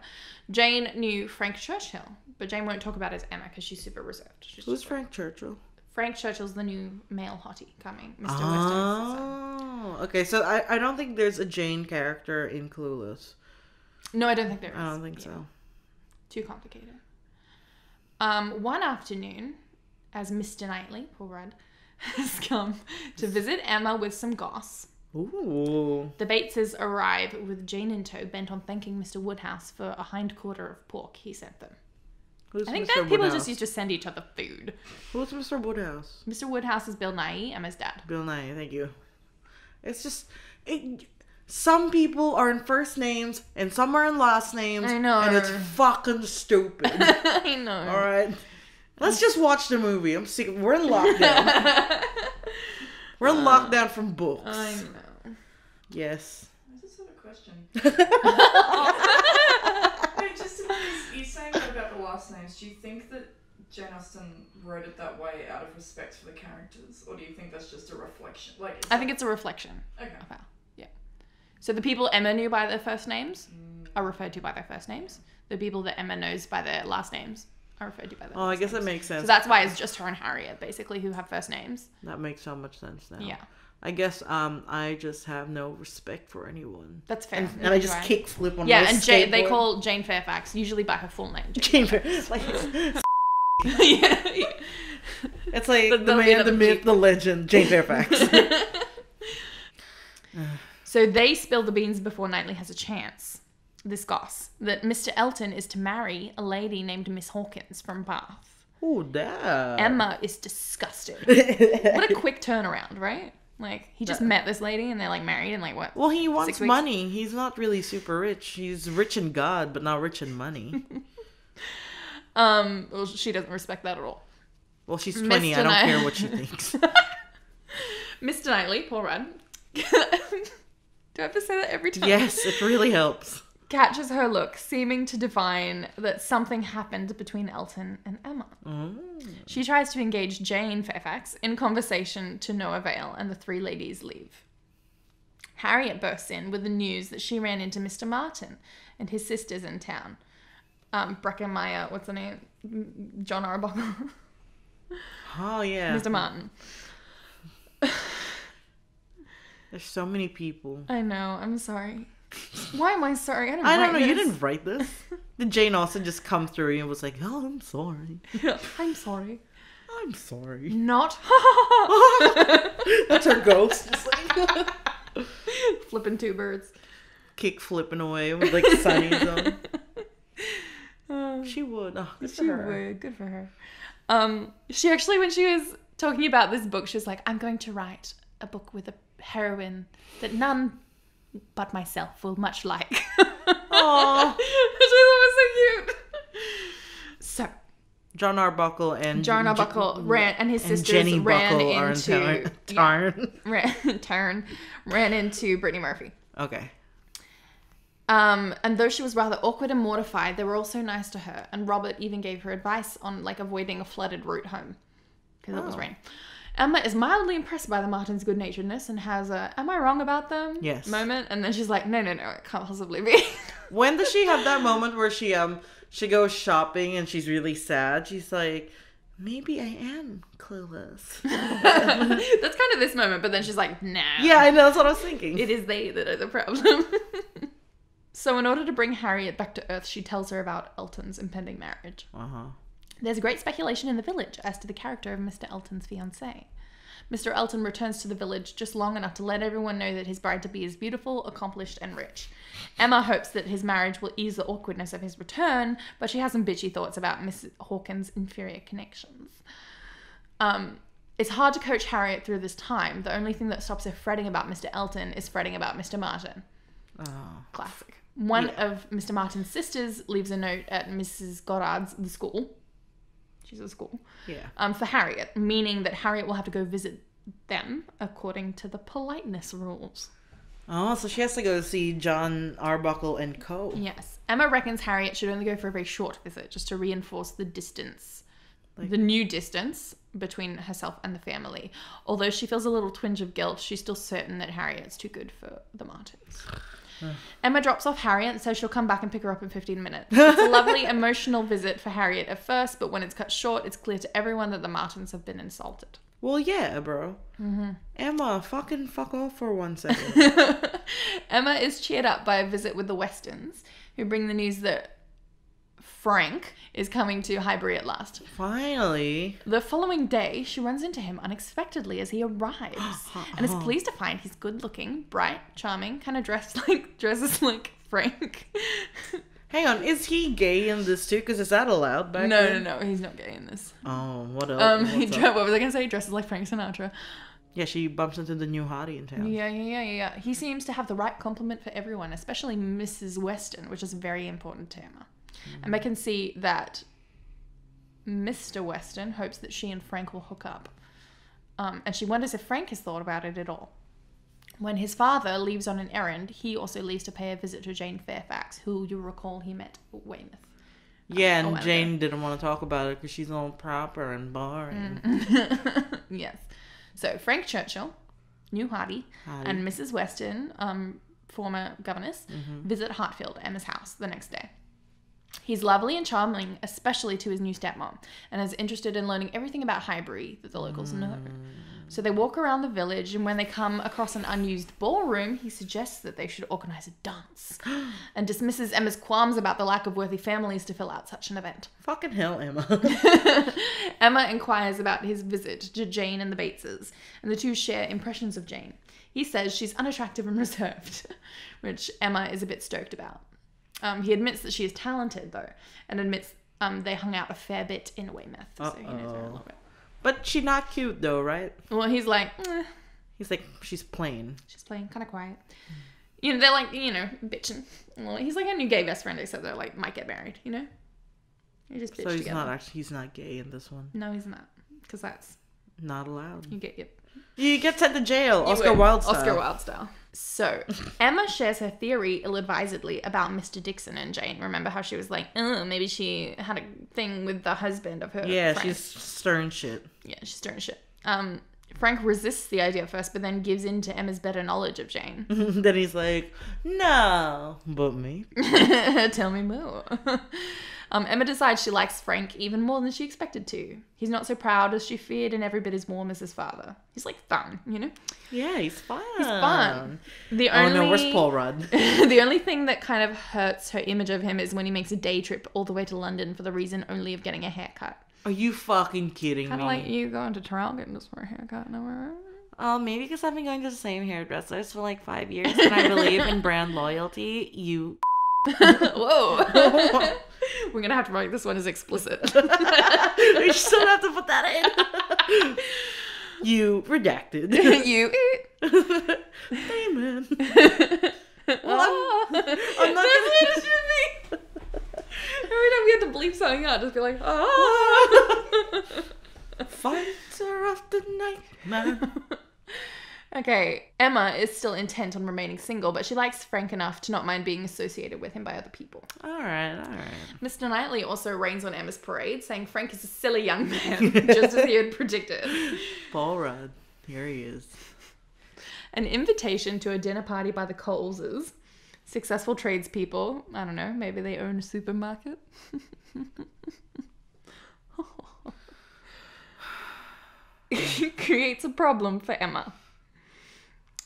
Jane knew Frank Churchill, but Jane won't talk about as Emma because she's super reserved. She's Who's Frank Churchill? Frank Churchill's the new male hottie coming, Mr. Weston's. Oh, okay. So I, I don't think there's a Jane character in Clueless. No, I don't think there is. I don't think Yeah. so. Too complicated. Um, one afternoon, as Mr. Knightley, Paul Red, has come to visit Emma with some goss, Ooh. the Bateses arrive with Jane in tow, bent on thanking Mr. Woodhouse for a hind quarter of pork he sent them. Who's I think Mr. that people Woodhouse? just used to send each other food. Who's Mr. Woodhouse? Mr. Woodhouse is Bill Nighy, Emma's dad. Bill Nighy. Thank you. It's just it. Some people are in first names and some are in last names. I know. And it's fucking stupid. I know. All right. Let's just watch the movie. I'm sick. We're in lockdown. We're in uh, lockdown from books. I know. Yes. I just have a question. Wait, just about you, you saying that about the last names. Do you think that Jane Austen wrote it that way out of respect for the characters, or do you think that's just a reflection? Like, is I think it's a reflection okay. of her. Yeah. So the people Emma knew by their first names mm. are referred to by their first names. The people that Emma knows by their last names are referred to by their Oh, I last guess that makes sense. So that's why it's just her and Harriet, basically, who have first names. that makes so much sense now. Yeah. I guess um I just have no respect for anyone. That's fair. And, Neither and I do just kick flip on Yeah, my and Jane, they call Jane Fairfax, usually by her full name. Jane. Jane like yeah, yeah. it's like The- the, the man, the of myth, the legend, Jane Fairfax. So they spill the beans before Knightley has a chance. This goss that Mr. Elton is to marry a lady named Miss Hawkins from Bath. Oh, that. Emma is disgusted. what a quick turnaround, right? Like he just met this lady and they're like married and like what? Well, he wants money. He's not really super rich. He's rich in God, but not rich in money. Um, well, she doesn't respect that at all. Well, she's 20. I don't Knight- care what she thinks. Mr. Knightley, Paul Rudd. Do I have to say that every time? yes, it really helps. Catches her look, seeming to divine that something happened between Elton and Emma. Mm. She tries to engage Jane Fairfax in conversation to no avail, and the three ladies leave. Harriet bursts in with the news that she ran into Mr. Martin and his sisters in town. Um, Breckin Meyer, what's her name? Jon Arbuckle. Oh, yeah. Mr. Martin. There's so many people. I know, I'm sorry. Why am I sorry? I, didn't I don't know. You didn't write this. Did Jane Austen just come through and was like, oh, I'm sorry. I'm sorry. I'm sorry. Not. That's her ghost. Just like Flipping two birds. kick flipping away with like sunnies on. Oh. She would. Oh, good for She her. would. Good for her. Um, she actually, when she was talking about this book, she was like, "I'm going to write a book with a heroine that none but myself will much like." Aw. Which I thought was so cute. So Jon Arbuckle and John Je- Arbuckle ran, and his and sisters Jenny ran Buckle are in into Tarn. yeah, Tarn. ran, turn ran into Brittany Murphy. Okay. Um, and though she was rather awkward and mortified, they were also nice to her. And Robert even gave her advice on like avoiding a flooded route home because it was Oh. Emma is mildly impressed by the Martins' good naturedness and has a "Am I wrong about them?" Yes. moment, and then she's like, "No, no, no, it can't possibly be." When does she have that moment where she um she goes shopping and she's really sad? She's like, maybe I am clueless. That's kind of this moment, but then she's like, "Nah." yeah, I know. That's what I was thinking. It is they that are the problem. so, in order to bring Harriet back to Earth, she tells her about Elton's impending marriage. Uh huh. There's great speculation in the village as to the character of Mr. Elton's fiancée. Mr. Elton returns to the village just long enough to let everyone know that his bride to be is beautiful, accomplished, and rich. Emma hopes that his marriage will ease the awkwardness of his return, but she has some bitchy thoughts about Miss Hawkins' inferior connections. Um, it's hard to coach Harriet through this time. The only thing that stops her fretting about Mr. Elton is fretting about Mr. Martin. Oh. Classic. One Yeah. of Mr. Martin's sisters leaves a note at Mrs. Goddard's, the school. She's at school. Yeah. Um, for Harriet, meaning that Harriet will have to go visit them according to the politeness rules. Oh, so she has to go see Jon Arbuckle and Co. Yes. Emma reckons Harriet should only go for a very short visit just to reinforce the distance, the new distance between herself and the family. Although she feels a little twinge of guilt, she's still certain that Harriet's too good for the Martins. Emma drops off Harriet and says she'll come back and pick her up in 15 minutes. It's a lovely emotional visit for Harriet at first, but when it's cut short, it's clear to everyone that the Martins have been insulted. Well, yeah, bro. Mm-hmm. Emma, fucking fuck off for one second. Emma is cheered up by a visit with the Westons, who bring the news that Frank is coming to Highbury at last. Finally. The following day, she runs into him unexpectedly as he arrives and is pleased to find he's good looking, bright, charming, kind of dressed like dresses like Frank. Hang on, is he gay in this too? Because is that allowed back no, no, then? no, he's not gay in this. Oh, what else? Um, he dre- what was I gonna say? He dresses like Frank Sinatra. Yeah, she bumps into the new hottie in town. Yeah, yeah, yeah, yeah, yeah. He seems to have the right compliment for everyone, especially Mrs. Weston, which is very important to Emma. And I can see that Mr. Weston hopes that she and Frank will hook up. Um, and she wonders if Frank has thought about it at all. When his father leaves on an errand, he also leaves to pay a visit to Jane Fairfax, who you recall he met at Weymouth. Yeah, Oh, and. Jane didn't want to talk about it because she's all proper and boring. yes. So Frank Churchill, new Hardy, and Mrs. Weston, um, former governess, visit Hartfield, Emma's house, the next day. He's lovely and charming, especially to his new stepmom, and is interested in learning everything about Highbury that the locals know. So they walk around the village, and when they come across an unused ballroom, he suggests that they should organise a dance, and dismisses Emma's qualms about the lack of worthy families to fill out such an event. Fucking hell, Emma. Emma inquires about his visit to Jane and the Bateses, and the two share impressions of Jane. He says she's unattractive and reserved, which Emma is a bit stoked about. Um, he admits that she is talented, though, and admits um, they hung out a fair bit in Weymouth, so he knows her a little bit. but she's not cute though, right? Well, he's like, eh, He's like, she's plain. she's plain, kind of quiet. You know, they're like, you know, bitching. Well, he's like a new gay best friend, except they're like, might get married, you know? You just bitch So he's together. not actually, he's not gay in this one. No, he's not. Because that's, Not allowed. you get your You get sent to jail. Oscar would. Wilde style. Oscar Wilde style. So, Emma shares her theory ill-advisedly about Mr. Dixon and Jane. Remember how she was like, oh, maybe she had a thing with the husband of her Yeah, friend. she's stirring shit. Yeah, she's stirring shit. Um, Frank resists the idea at first, but then gives in to Emma's better knowledge of Jane. then he's like, no, but me. Tell me more. um, Emma decides she likes Frank even more than she expected to. He's not so proud as she feared and every bit as warm as his father. He's like fun, you know? Yeah, he's fun. He's fun. The Oh only no, where's Paul Rudd? the only thing that kind of hurts her image of him is when he makes a day trip all the way to London for the reason only of getting a haircut. Are you fucking kidding Kind me? of like you going to just for a haircut, no right? Oh, maybe because I've been going to the same hairdressers for like five years and I believe in brand loyalty. You. Whoa. We're gonna have to write this one as explicit. we still have to put that in. you redacted. you. Dayman. Well, ah. I'm not That's gonna- what it should be. Every time we have to bleep something out, just be like, oh. Fighter of the night, man. Okay, Emma is still intent on remaining single, but she likes Frank enough to not mind being associated with him by other people. All right, all right. Mr. Knightley also rains on Emma's parade, saying Frank is a silly young man, just as he had predicted. Paul Rudd. Here he is. An invitation to a dinner party by the Coleses. Successful tradespeople. I don't know, maybe they own a supermarket. Creates a problem for Emma.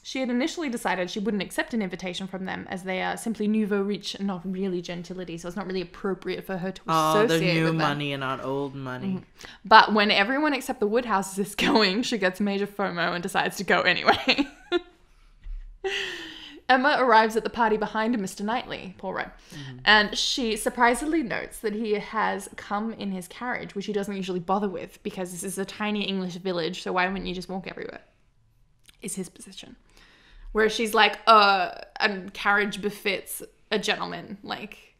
She had initially decided she wouldn't accept an invitation from them as they are simply nouveau riche and not really gentility, so it's not really appropriate for her to Oh, associate the new with them. money and not old money. Mm-hmm. But when everyone except the Woodhouses is going, she gets major FOMO and decides to go anyway. Emma arrives at the party behind Mr. Knightley, Paul Rudd, mm-hmm. and she surprisingly notes that he has come in his carriage, which he doesn't usually bother with because this is a tiny English village, so why wouldn't you just walk everywhere? Is his position. Whereas she's like, uh, a carriage befits a gentleman, like,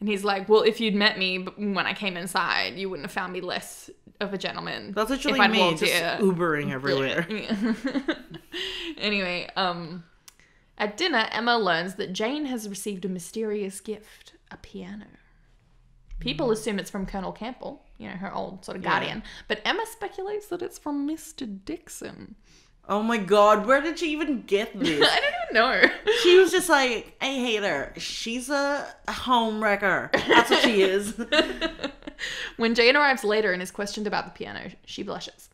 and he's like, well, if you'd met me when I came inside, you wouldn't have found me less of a gentleman. That's literally if I'd me, just here." Ubering everywhere. Anyway, um, At dinner, Emma learns that Jane has received a mysterious gift a piano. People assume it's from Colonel Campbell, you know, her old sort of Yeah. guardian, but Emma speculates that it's from Mr. Dixon. Oh my god, where did she even get this? I don't even know. her. she was just like, I hate her. She's a home wrecker. That's what she is. when Jane arrives later and is questioned about the piano, she blushes.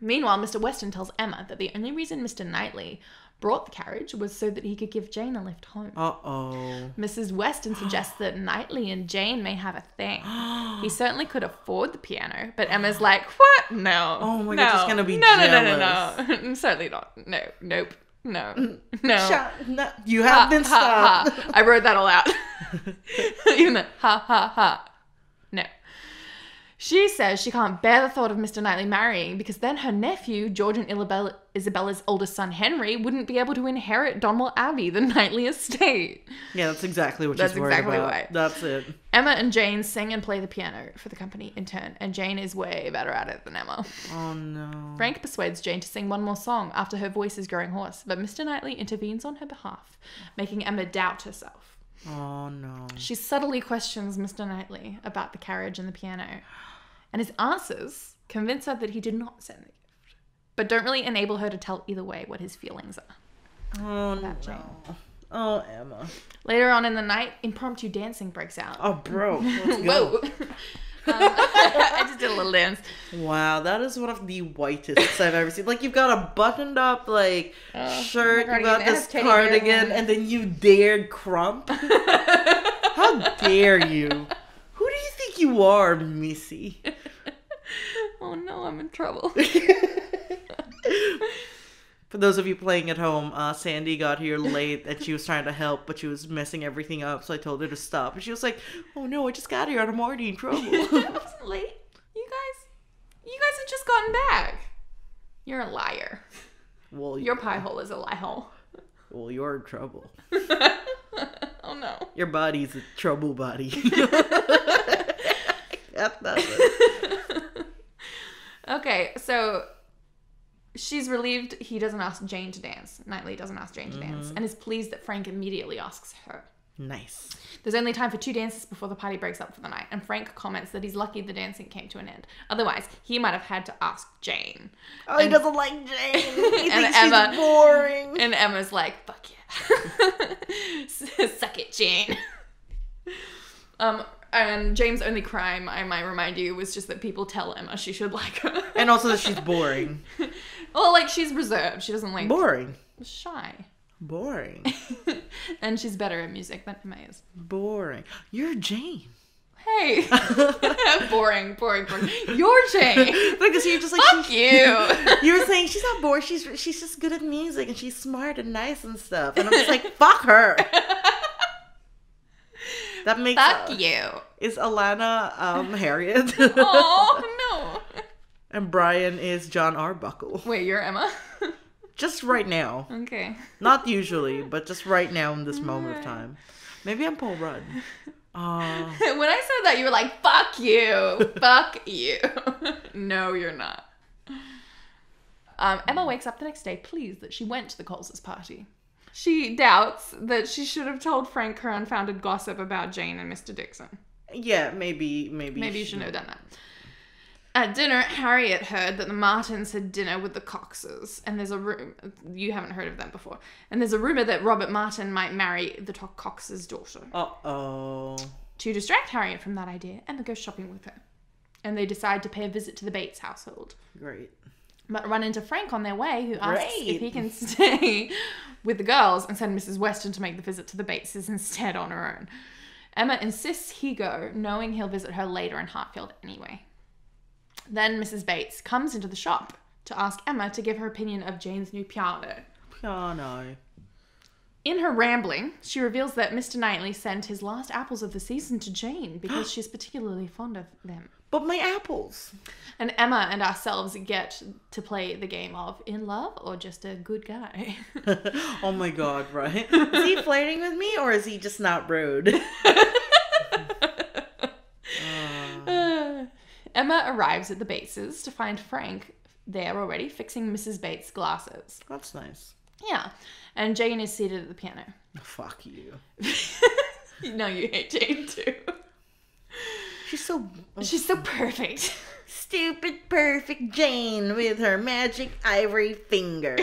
Meanwhile, Mr. Weston tells Emma that the only reason Mr. Knightley brought the carriage was so that he could give Jane a lift home. Uh oh. Mrs. Weston suggests that Knightley and Jane may have a thing. He certainly could afford the piano, but Emma's like, "What? No. Oh my no. God, she's gonna be no, no, no, no, no, Certainly not. No, nope, no, no." Shut- no, you Ha, have been ha, stopped. ha. I wrote that all out. Even the ha ha ha. No. She says she can't bear the thought of Mr. Knightley marrying because then her nephew, George and Illabella- Isabella's oldest son Henry, wouldn't be able to inherit Donwell Abbey, the Knightley estate. Yeah, that's exactly what That's she's worried exactly about. why. That's it. Emma and Jane sing and play the piano for the company in turn, and Jane is way better at it than Emma. Oh no. Frank persuades Jane to sing one more song after her voice is growing hoarse, but Mr. Knightley intervenes on her behalf, making Emma doubt herself. Oh no. She subtly questions Mr. Knightley about the carriage and the piano, and his answers convince her that he did not send the but don't really enable her to tell either way what his feelings are. Oh About Jane. no. Oh Emma. Later on in the night, impromptu dancing breaks out. Oh bro. Let's go. Whoa! Um, I just did a little dance. Wow, that is one of the whitest I've ever seen. Like you've got a buttoned up like Oh, shirt, you got this have teddy bears cardigan, and then you dared crump. How dare you? Who do you think you are, Missy? Oh no, I'm in trouble. For those of you playing at home, uh, Sandy got here late and she was trying to help, but she was messing everything up, so I told her to stop. And she was like, "Oh no, I just got here and I'm already in trouble." I wasn't late. You guys, you guys have just gotten back. You're a liar. well, Your pie hole is a lie hole. well, you're in trouble. oh no. Your body's a trouble body. Okay, so she's relieved he doesn't ask Jane to dance. Knightley doesn't ask Jane to dance, and is pleased that Frank immediately asks her. Nice. There's only time for two dances before the party breaks up for the night, and Frank comments that he's lucky the dancing came to an end. Otherwise, he might have had to ask Jane. Oh, he doesn't like Jane. He And thinks Emma- she's boring. And Emma's like, fuck yeah. Suck it, Jane. Um, and James' only crime, I might remind you, was just that people tell Emma she should like her. And also that she's boring. Well, like, she's reserved. She doesn't like Boring. shy. Boring. and she's better at music than Emma is. Boring. You're Jane. Hey. boring, boring, boring. You're Jane. Because you're just like Fuck she- you. You were saying she's not bored. She's she's just good at music and she's smart and nice and stuff. And I'm just like, fuck her. That makes Fuck you. is Alana um Harriet Oh, no. And Brian is Jon Arbuckle. Wait, you're Emma? Just right now, okay. not usually, but just right now in this moment of time. Maybe I'm Paul Rudd. Uh, When I said that, you were like, fuck you. fuck you. no, you're not. Um, Emma wakes up the next day pleased that she went to the Coles' party. She doubts that she should have told Frank her unfounded gossip about Jane and Mr. Dixon. yeah, maybe maybe Maybe you shouldn't have done that. At dinner, Harriet heard that the Martins had dinner with the Coxes, and there's a room you haven't heard of them before. And there's a rumor that Robert Martin might marry the Cox's daughter. Uh oh. To distract Harriet from that idea, Emma goes shopping with her. And they decide to pay a visit to the Bates household. Great. But run into Frank on their way, who asks Great. if he can stay with the girls and send Mrs. Weston to make the visit to the Bateses instead on her own. Emma insists he go, knowing he'll visit her later in Hartfield anyway. Then Mrs. Bates comes into the shop to ask Emma to give her opinion of Jane's new piano. Piano. In her rambling, she reveals that Mr. Knightley sent his last apples of the season to Jane because she's particularly fond of them. But my apples. And Emma and ourselves get to play the game of in love or just a good guy. oh my god, right? Is he flirting with me or is he just not rude? Uh, Emma arrives at the Bateses to find Frank there already fixing Mrs. Bates' glasses. That's nice. Yeah. And Jane is seated at the piano. Fuck you. no, you hate Jane too. She's so She's so perfect. stupid, perfect Jane with her magic ivory fingers.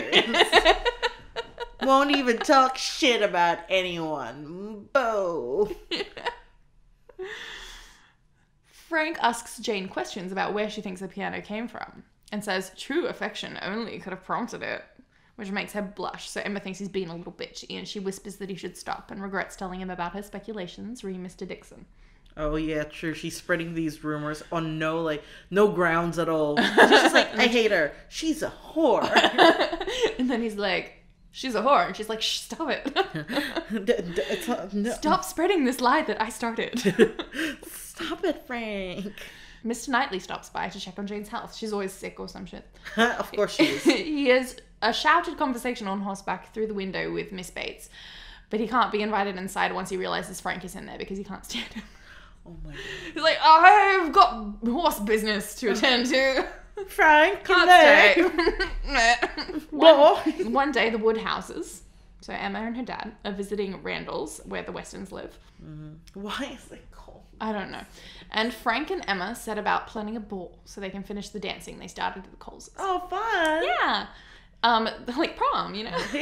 Won't even talk shit about anyone. Bo. Frank asks Jane questions about where she thinks the piano came from and says true affection only could have prompted it, which makes her blush. So Emma thinks he's being a little bitchy and she whispers that he should stop and regrets telling him about her speculations re Mr. Dixon. Oh yeah, true. She's spreading these rumors on no like no grounds at all. She's just like, I hate her. She's a whore. and then he's like, she's a whore. And she's like, Shh, stop it. D- d- not- no. stop spreading this lie that I started. Stop it, Frank. Mr. Knightley stops by to check on Jane's health. She's always sick or some shit. of course she is. he has a shouted conversation on horseback through the window with Miss Bates, but he can't be invited inside once he realizes Frank is in there because he can't stand him. Oh my god. He's like, oh, I've got horse business to attend to. Frank, Can't stay. One, one day, the Woodhouses, so Emma and her dad, are visiting Randalls, where the Westons live. Mm-hmm. Why is it cold? I don't know. And Frank and Emma set about planning a ball so they can finish the dancing they started at the Coles. Oh, fun. Yeah. Um, like prom, you know?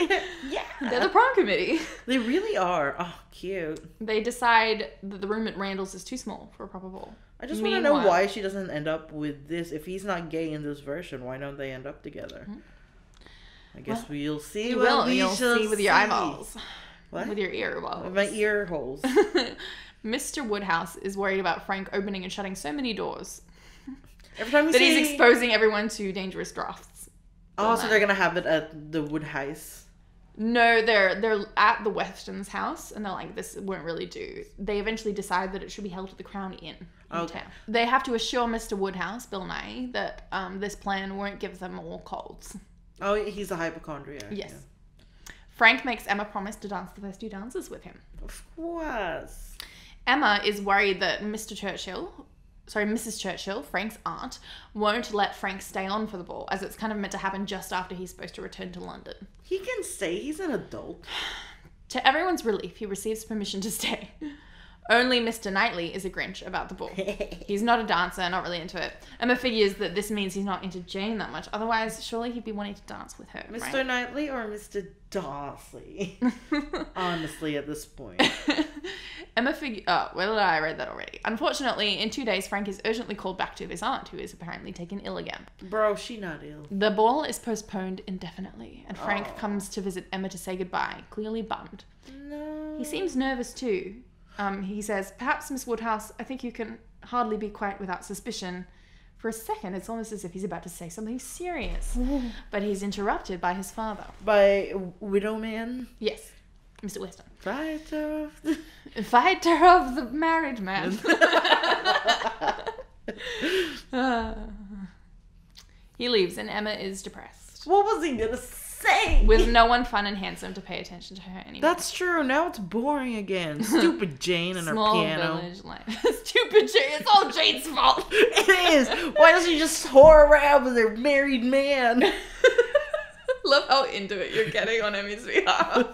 yeah. They're the prom committee. They really are. Oh, cute. They decide that the room at Randalls is too small for a proper ball. I just want to know why she doesn't end up with this. If he's not gay in this version, why don't they end up together? I guess we'll see. You will. we You'll see with your eyeballs. What? With your ear. With my ear holes. Mr. Woodhouse is worried about Frank opening and shutting so many doors Every time that see. he's exposing everyone to dangerous drafts. oh, so they're gonna have it at the Woodhouse. No, they're they're at the Weston's house, and they're like, this won't really do. They eventually decide that it should be held at the Crown Inn in Okay. town. They have to assure Mr. Woodhouse, Bill Nighy, that um, this plan won't give them more colds. Oh, he's a hypochondriac. Yes. yeah. Frank makes Emma promise to dance the first two dances with him. Of course. Emma is worried that Mr. Churchill, sorry, Mrs. Churchill, Frank's aunt, won't let Frank stay on for the ball, as it's kind of meant to happen just after he's supposed to return to London. He can say he's an adult. To everyone's relief, he receives permission to stay. Only Mr. Knightley is a Grinch about the ball. He's not a dancer, not really into it. Emma figures that this means he's not into Jane that much. Otherwise, surely he'd be wanting to dance with her. Mr. Right? Knightley or Mr. Darcy? Honestly, at this point. Emma figure. Uh, oh, well, I read that already. Unfortunately, in two days, Frank is urgently called back to his aunt, who is apparently taken ill again. Bro, she not ill. The ball is postponed indefinitely, and Frank Aw. comes to visit Emma to say goodbye, clearly bummed. No. He seems nervous too. Um, he says, Perhaps, Miss Woodhouse, I think you can hardly be quite without suspicion. For a second, it's almost as if he's about to say something serious. But he's interrupted by his father. By Widow Man. Yes, Mr. Weston. Fighter of the. Fighter of the married man. Ah. he leaves, and Emma is depressed. What was he gonna say? With no one fun and handsome to pay attention to her anymore. That's true. Now it's boring again. Stupid Jane and her Small piano. village life. Stupid Jane. It's all Jane's fault. It is. Why doesn't she just whore around with her married man? Love how into it you're getting on Emmy's behalf.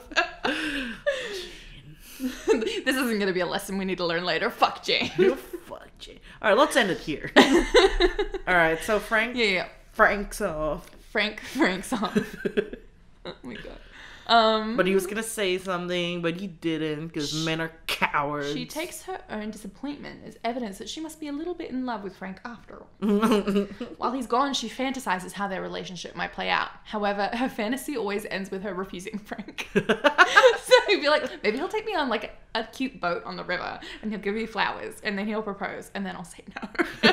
this isn't going to be a lesson we need to learn later. Fuck Jane. You fuck Jane. All right, let's end it here. All right, so Frank, yeah, yeah. Frank's off, Frank, Frank's off. Oh my god. Um, but he was gonna say something, but he didn't because men are cowards. she takes her own disappointment as evidence that she must be a little bit in love with Frank after all. While he's gone, she fantasizes how their relationship might play out. However, her fantasy always ends with her refusing Frank. so he'd be like, maybe he'll take me on like a, a cute boat on the river and he'll give me flowers and then he'll propose and then I'll say no.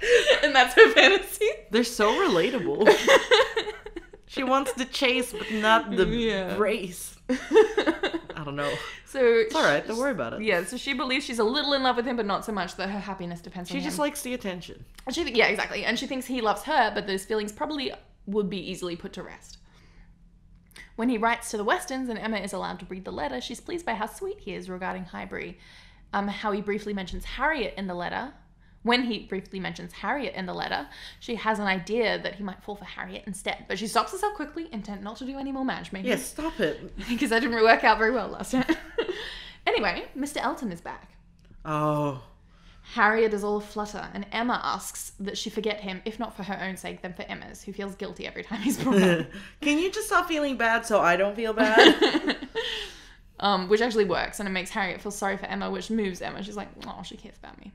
and that's her fantasy. They're so relatable. she wants the chase, but not the Yeah. race. I don't know. so It's all right. Don't worry about it. Yeah, so she believes she's a little in love with him, but not so much that her happiness depends on She just likes the attention. And she, yeah, exactly. And she thinks he loves her, but those feelings probably would be easily put to rest. When he writes to the Westons and Emma is allowed to read the letter, she's pleased by how sweet he is regarding Highbury. Um, how he briefly mentions Harriet in the letter When he briefly mentions Harriet in the letter, she has an idea that he might fall for Harriet instead, but she stops herself quickly, intent not to do any more matchmaking. Yeah, stop it. Because that didn't work out very well last time. anyway, Mr. Elton is back. Oh. Harriet is all aflutter, and Emma asks that she forget him, if not for her own sake, then for Emma's, who feels guilty every time he's brought up. Can you just stop feeling bad so I don't feel bad? um, which actually works, and it makes Harriet feel sorry for Emma, which moves Emma. She's like, oh, she cares about me.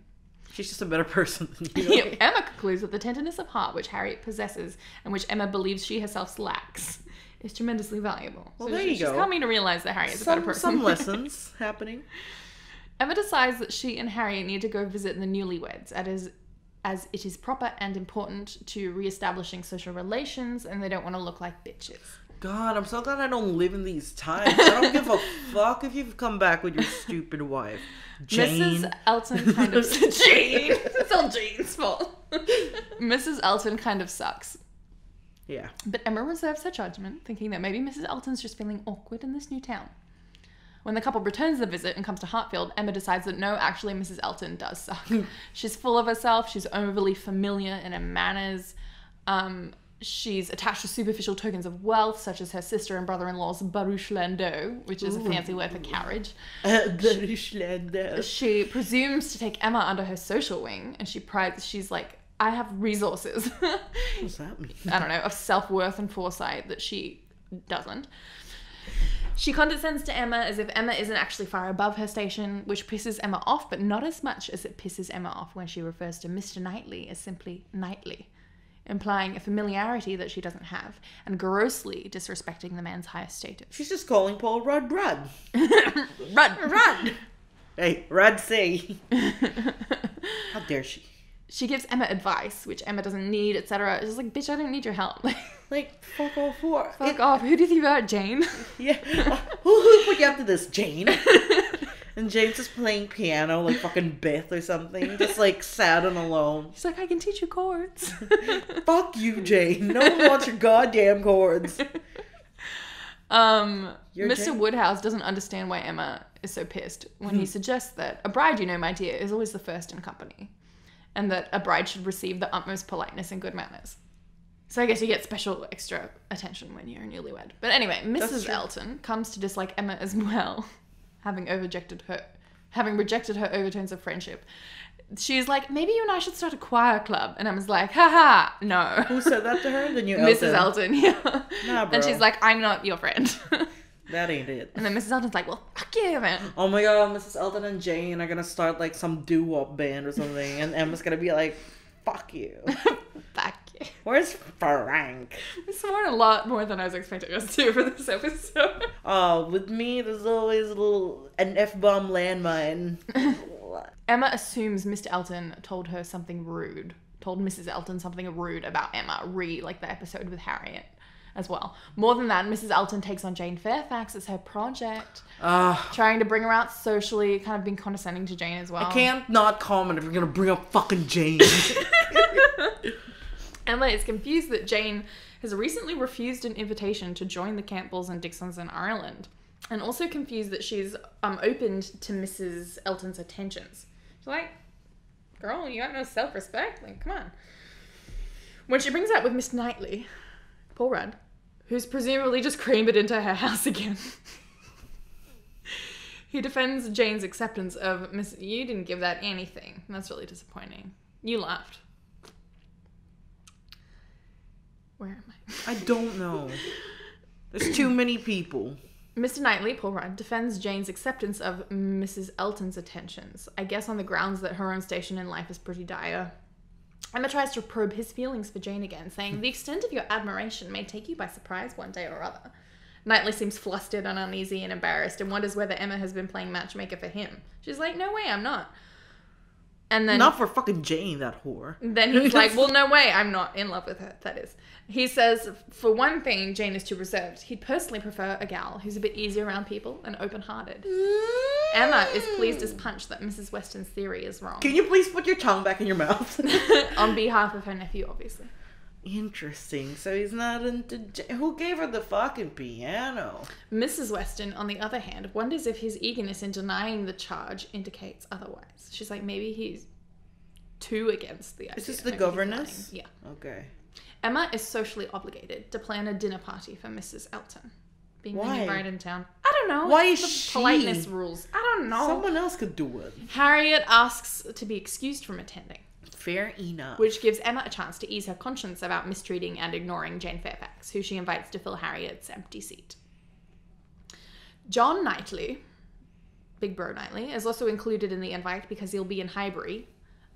She's just a better person than you. Emma concludes that the tenderness of heart which Harriet possesses, and which Emma believes she herself lacks, is tremendously valuable. Well, so there she- you she's go. coming to realize that Harriet's a better Some, person. some lessons happening. Emma decides that she and Harriet need to go visit the newlyweds as, as it is proper and important to re-establishing social relations and they don't want to look like bitches. God, I'm so glad I don't live in these times. I don't give a fuck if you've come back with your stupid wife. Jane. Mrs. Elton kind of Jane. It's all Jane's fault. Mrs. Elton kind of sucks. Yeah. But Emma reserves her judgment, thinking that maybe Mrs. Elton's just feeling awkward in this new town. When the couple returns the visit and comes to Hartfield, Emma decides that no, actually, Mrs. Elton does suck. she's full of herself, she's overly familiar in her manners. Um, she's attached to superficial tokens of wealth, such as her sister and brother in law's barouche landau, which is a fancy word for carriage. Uh, Deutschland. She presumes to take Emma under her social wing, and she prides, she's like, I have resources. What's that mean? I don't know, of self worth and foresight that she doesn't. She condescends to Emma as if Emma isn't actually far above her station, which pisses Emma off, but not as much as it pisses Emma off when she refers to Mr. Knightley as simply Knightley, implying a familiarity that she doesn't have, and grossly disrespecting the man's higher status. She's just calling Paul Rudd Rudd. Run, run! Hey, Rudd say. How dare she? She gives Emma advice, which Emma doesn't need, etc. It's just like, bitch, I don't need your help. Like, fuck off for. Fuck off. Who do you think you are, Jane? Yeah. who, who put you up to this, Jane? And James is playing piano like fucking Beth or something. Just like sad and alone. He's like, I can teach you chords. Fuck you, Jane. No one wants your goddamn chords. Um, You're Mr. Jane. Woodhouse doesn't understand why Emma is so pissed when he suggests that a bride, you know, my dear, is always the first in company, and that a bride should receive the utmost politeness and good manners. So I guess you get special extra attention when you're a newlywed. But anyway, Mrs. Elton comes to dislike Emma as well, having overrejected her, having rejected her overtones of friendship. She's like, maybe you and I should start a choir club, and Emma's like, haha, no. Who said that to her? The new Mrs. Elton, yeah. Nah, bro. And she's like, I'm not your friend. That ain't it. and then Mrs. Elton's like, well, fuck you, man. Oh my god, Mrs. Elton and Jane are gonna start like some doo wop band or something, and Emma's gonna be like, fuck you. Fuck you. Where's Frank? We sworn a lot more than I was expecting us to for this episode. Oh, with me, there's always a little an F bomb landmine. Emma assumes Mr. Elton told her something rude, told Mrs. Elton something rude about Emma, re like the episode with Harriet as well. More than that, Mrs. Elton takes on Jane Fairfax as her project, Ah, trying to bring her out socially, kind of being condescending to Jane as well. I can't not comment if you're gonna bring up fucking Jane. Emma is confused that Jane has recently refused an invitation to join the Campbells and Dixons in Ireland, and also confused that she's um, opened to Mrs. Elton's attentions. She's like, girl, you got no self respect? Like, come on. When she brings up with Miss Knightley, Paul Rudd, who's presumably just creamed it into her house again. he defends Jane's acceptance of Miss. You didn't give that anything. That's really disappointing. You laughed. Where am I? I don't know. There's too many people. Mr. Knightley, Paul Rudd, defends Jane's acceptance of Mrs. Elton's attentions, I guess on the grounds that her own station in life is pretty dire. Emma tries to probe his feelings for Jane again, saying, The extent of your admiration may take you by surprise one day or other. Knightley seems flustered and uneasy and embarrassed and wonders whether Emma has been playing matchmaker for him. She's like, No way, I'm not. And then Not for fucking Jane, that whore. then he's like, Well, no way, I'm not in love with her. That is. He says, For one thing, Jane is too reserved. He'd personally prefer a gal who's a bit easier around people and open hearted. Emma is pleased as punch that Mrs. Weston's theory is wrong. Can you please put your tongue back in your mouth? On behalf of her nephew, obviously. Interesting. So he's not into. J- Who gave her the fucking piano? Mrs. Weston, on the other hand, wonders if his eagerness in denying the charge indicates otherwise. She's like, maybe he's too against the idea. Is this the governess? Yeah. Okay. Emma is socially obligated to plan a dinner party for Mrs. Elton. Being the Why? new bride in town. I don't know. Why It's is the she? politeness rules? I don't know. Someone else could do it. Harriet asks to be excused from attending, Fair enough. which gives Emma a chance to ease her conscience about mistreating and ignoring Jane Fairfax, who she invites to fill Harriet's empty seat. John Knightley, Big Bro Knightley, is also included in the invite because he'll be in Highbury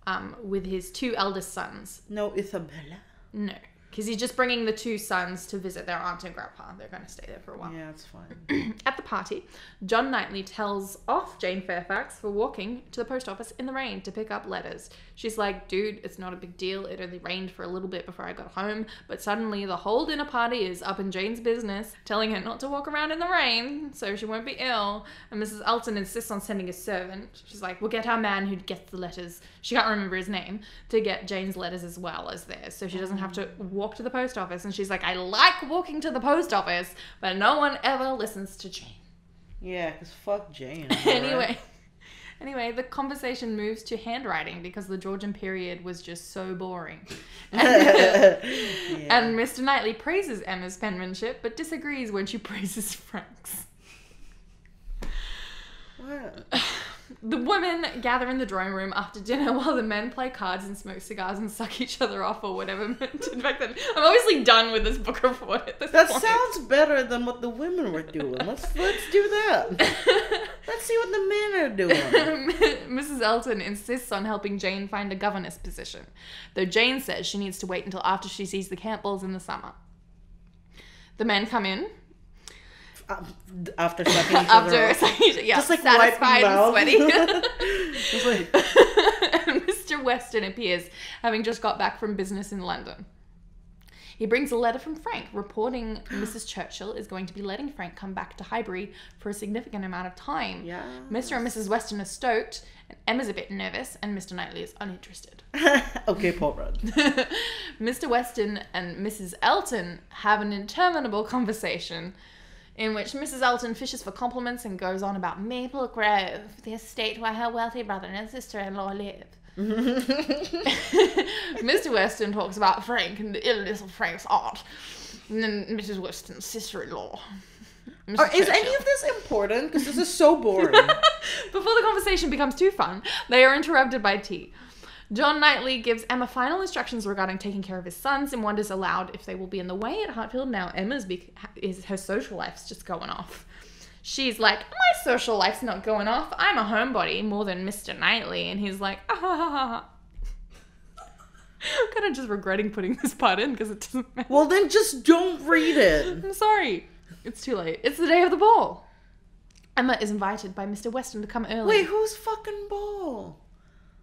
um, with his two eldest sons. no, Isabella. No, because he's just bringing the two sons to visit their aunt and grandpa. They're going to stay there for a while. Yeah, it's fine. At the party, John Knightley tells off Jane Fairfax for walking to the post office in the rain to pick up letters. She's like, dude, it's not a big deal. It only rained for a little bit before I got home. But suddenly, the whole dinner party is up in Jane's business, telling her not to walk around in the rain so she won't be ill. And Mrs. Elton insists on sending a servant. She's like, we'll get our man who gets the letters. She can't remember his name to get Jane's letters as well as theirs. So she doesn't have to walk to the post office. And she's like, I like walking to the post office, but no one ever listens to Jane. Yeah, because fuck Jane. anyway, anyway, the conversation moves to handwriting because the Georgian period was just so boring. alright? And Mr. Knightley praises Emma's penmanship, but disagrees when she praises Frank's. What? The women gather in the drawing room after dinner while the men play cards and smoke cigars and suck each other off or whatever back then. I'm obviously done with this book report at this That point. sounds better than what the women were doing. Let's let's do that. Let's see what the men are doing. Mrs. Elton insists on helping Jane find a governess position, though Jane says she needs to wait until after she sees the Campbells in the summer. The men come in After sucking each other after off. yeah, Just like satisfied and sweaty. Just like Mr. Weston appears, having just got back from business in London. He brings a letter from Frank reporting Mrs. Churchill is going to be letting Frank come back to Highbury for a significant amount of time. Yeah. Mr. and Mrs. Weston are stoked, and Emma's a bit nervous, and Mr. Knightley is uninterested. okay, Paul Rudd. Mr. Weston and Mrs. Elton have an interminable conversation in which Mrs. Elton fishes for compliments and goes on about Maple Grove, the estate where her wealthy brother and sister in law live. Mr. Weston talks about Frank and the illness of Frank's aunt, and then Mrs. Weston's sister in law. Are- is any of this important? Because this is so boring. Before the conversation becomes too fun, they are interrupted by tea. John Knightley gives Emma final instructions regarding taking care of his sons and wonders aloud if they will be in the way at Hartfield. Now Emma's be- is her social life's just going off. She's like, my social life's not going off. I'm a homebody more than Mr. Knightley, and he's like, ah ha ha ha. ha." I'm kind of just regretting putting this part in because it doesn't matter. well, then just don't read it. I'm sorry. It's too late. It's the day of the ball. Emma is invited by Mr. Weston to come early. Wait, who's fucking ball?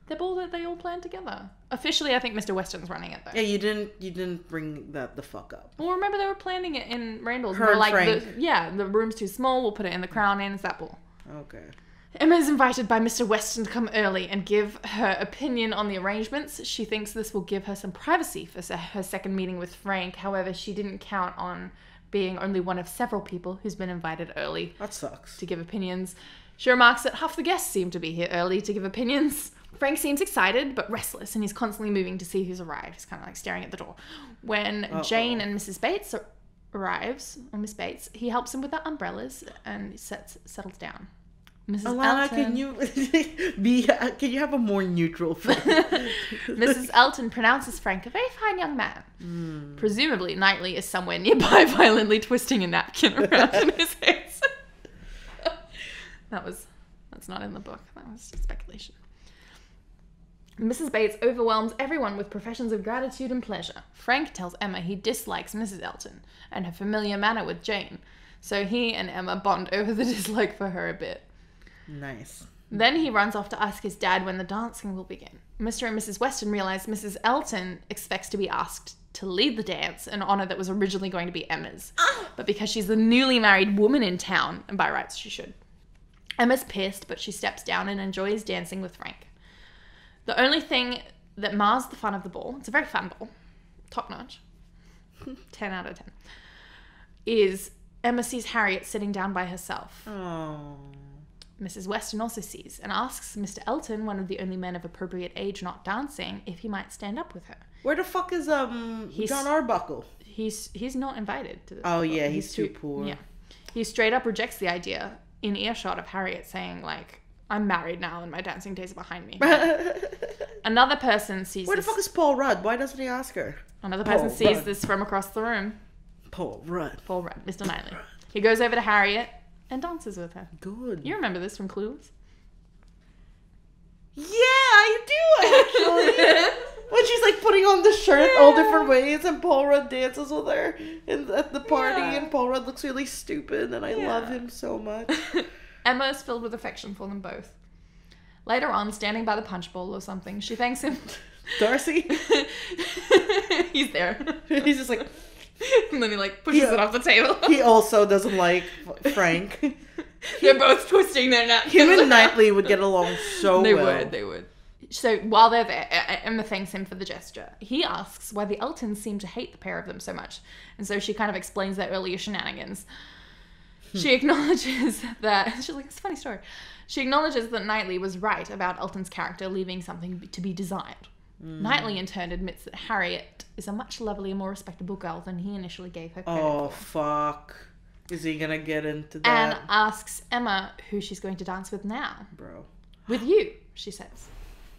The ball that they all planned together. Officially, I think Mr. Weston's running it though. Yeah, you didn't. You didn't bring that the fuck up. Well, remember they were planning it in Randalls. Her and like, the, yeah, the room's too small. We'll put it in the crown and it's that ball. Okay. Emma is invited by Mr. Weston to come early and give her opinion on the arrangements. She thinks this will give her some privacy for her second meeting with Frank. However, she didn't count on being only one of several people who's been invited early That sucks. to give opinions. She remarks that half the guests seem to be here early to give opinions. Frank seems excited but restless and he's constantly moving to see who's arrived. He's kind of like staring at the door. When Jane and Mrs. Bates arrives, or Miss Bates, he helps him with the umbrellas and sets settles down. Mrs. Alana, Elton, can you be? Uh, can you have a more neutral face? Mrs. Elton pronounces Frank a very fine young man. Presumably, Knightley is somewhere nearby, violently twisting a napkin around in his hands. that was that's not in the book. That was just speculation. Mrs. Bates overwhelms everyone with professions of gratitude and pleasure. Frank tells Emma he dislikes Mrs. Elton and her familiar manner with Jane, so he and Emma bond over the dislike for her a bit. nice. Then he runs off to ask his dad when the dancing will begin. Mr. and Mrs. Weston realize Mrs. Elton expects to be asked to lead the dance, an honor that was originally going to be Emma's. Ah! But because she's the newly married woman in town, and by rights she should. Emma's pissed, but she steps down and enjoys dancing with Frank. The only thing that mars the fun of the ball, it's a very fun ball, top notch, 10 out of 10, is Emma sees Harriet sitting down by herself. Oh. Mrs. Weston also sees and asks Mr. Elton, one of the only men of appropriate age not dancing, if he might stand up with her. Where the fuck is um He's- Jon Arbuckle? He's he's not invited to this. Oh, yeah, he's too poor. Yeah, he straight up rejects the idea in earshot of Harriet saying like, "I'm married now and my dancing days are behind me." Another person sees the this. fuck is Paul Rudd? Why doesn't he ask her? Another person Paul sees Rudd? this from across the room. Paul Rudd. Paul Rudd, Mr. Knightley. He goes over to Harriet and dances with her. Good. You remember this from Clueless? Yeah, I do actually. when she's like putting on the shirt all different ways, and Paul Rudd dances with her in, at the party, Yeah. and Paul Rudd looks really stupid, and I love him so much. Emma is filled with affection for them both. Later on, standing by the punch bowl or something, she thanks him. Darcy, He's there. he's just like and then he like pushes Yeah. it off the table. he also doesn't like Frank. They're both twisting their napkins. Him and Knightley would get along so They well. would, they would. So while they're there, Emma thanks him for the gesture. He asks why the Eltons seem to hate the pair of them so much, and so she kind of explains their earlier shenanigans. She acknowledges that she's like, it's a funny story. She acknowledges that Knightley was right about Elton's character leaving something to be desired. Mm. Knightley, in turn, admits that Harriet is a much lovelier, more respectable girl than he initially gave her credit Oh fuck! Is he gonna get into that? and asks Emma who she's going to dance with now. bro? With you, she says,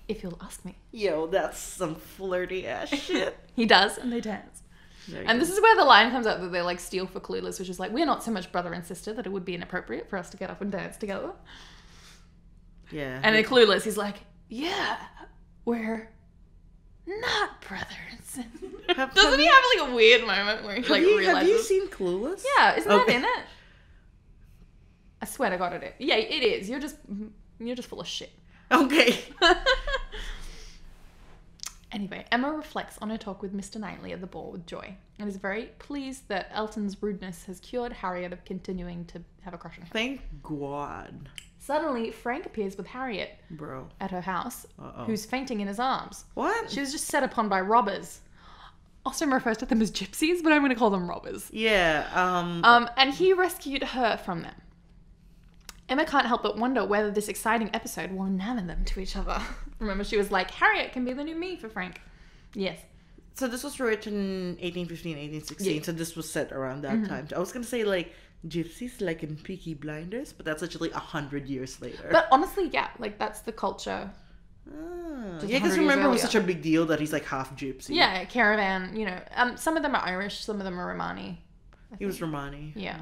if you'll ask me. Yo, that's some flirty ass shit. He does, and they dance. You And go. this is where the line comes out that they like steal for Clueless, which is like, we're not so much brother and sister that it would be inappropriate for us to get up and dance together. yeah. And in Clueless, he's like, yeah, we're not brother and sister. Have- Doesn't have he have like a weird moment where he like you, realizes? have you seen Clueless? yeah, isn't Okay. that in it? I swear to God, it is. Yeah, it is. You're just you're just full of shit. Okay. Anyway, Emma reflects on her talk with Mr. Knightley at the ball with joy and is very pleased that Elton's rudeness has cured Harriet of continuing to have a crush on him. Thank God, Suddenly, Frank appears with Harriet bro. at her house, Uh-oh. who's fainting in his arms. What? She was just set upon by robbers. Austen refers to them as gypsies, but I'm going to call them robbers. yeah. Um. Um, and he rescued her from them. Emma can't help but wonder whether this exciting episode will enamor them to each other. Remember, she was like, Harriet can be the new me for Frank. Yes. so this was written 1815, 1816. Yeah. So this was set around that time. I was gonna say like gypsies, like in Peaky Blinders, but that's actually a hundred years later. But honestly, yeah, like that's the culture. Ah. Yeah, because remember it was such a big deal that he's like half gypsy. Yeah, caravan, you know. Um, some of them are Irish, some of them are Romani. I He was. Romani. Yeah.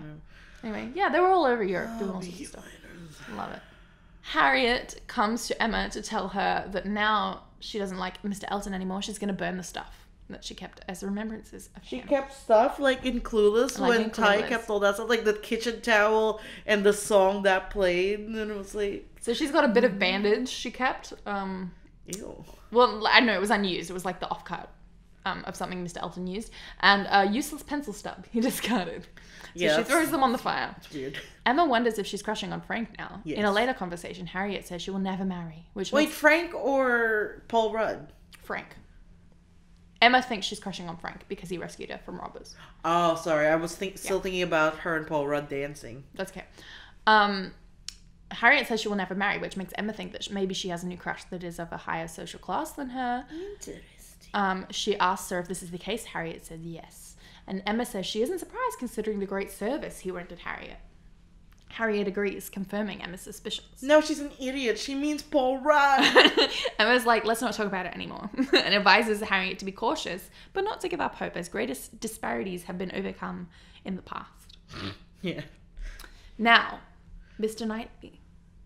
Anyway, yeah, they were all over Europe doing Oh, all sorts of stuff. Love it. Harriet comes to Emma to tell her that now she doesn't like Mr. Elton anymore. She's going to burn the stuff that she kept as remembrances of She him. kept stuff like in Clueless Like when in Tai Clueless. kept all that stuff, like the kitchen towel and the song that played, and it was like, So she's got a bit of bandage she kept. Um, ew. well, I know it was unused. It was like the off offcut um, of something Mr. Elton used, and a useless pencil stub he discarded. So Yeah, she throws them on the fire. It's weird. Emma wonders if she's crushing on Frank now. In a later conversation, Harriet says she will never marry, which Wait, makes Frank or Paul Rudd? Frank. Emma thinks she's crushing on Frank because he rescued her from robbers. Oh, sorry, I was think- still thinking about her and Paul Rudd dancing. That's okay. Um, Harriet says she will never marry, which makes Emma think that maybe she has a new crush that is of a higher social class than her. Interesting. Um, she asks her if this is the case. Harriet says yes. And Emma says she isn't surprised considering the great service he rendered Harriet. Harriet agrees, confirming Emma's suspicions. No, she's an idiot. She means Paul Rudd. Emma's like, let's not talk about it anymore, and advises Harriet to be cautious, but not to give up hope, as greatest disparities have been overcome in the past. yeah. Now, Mr. Knightley,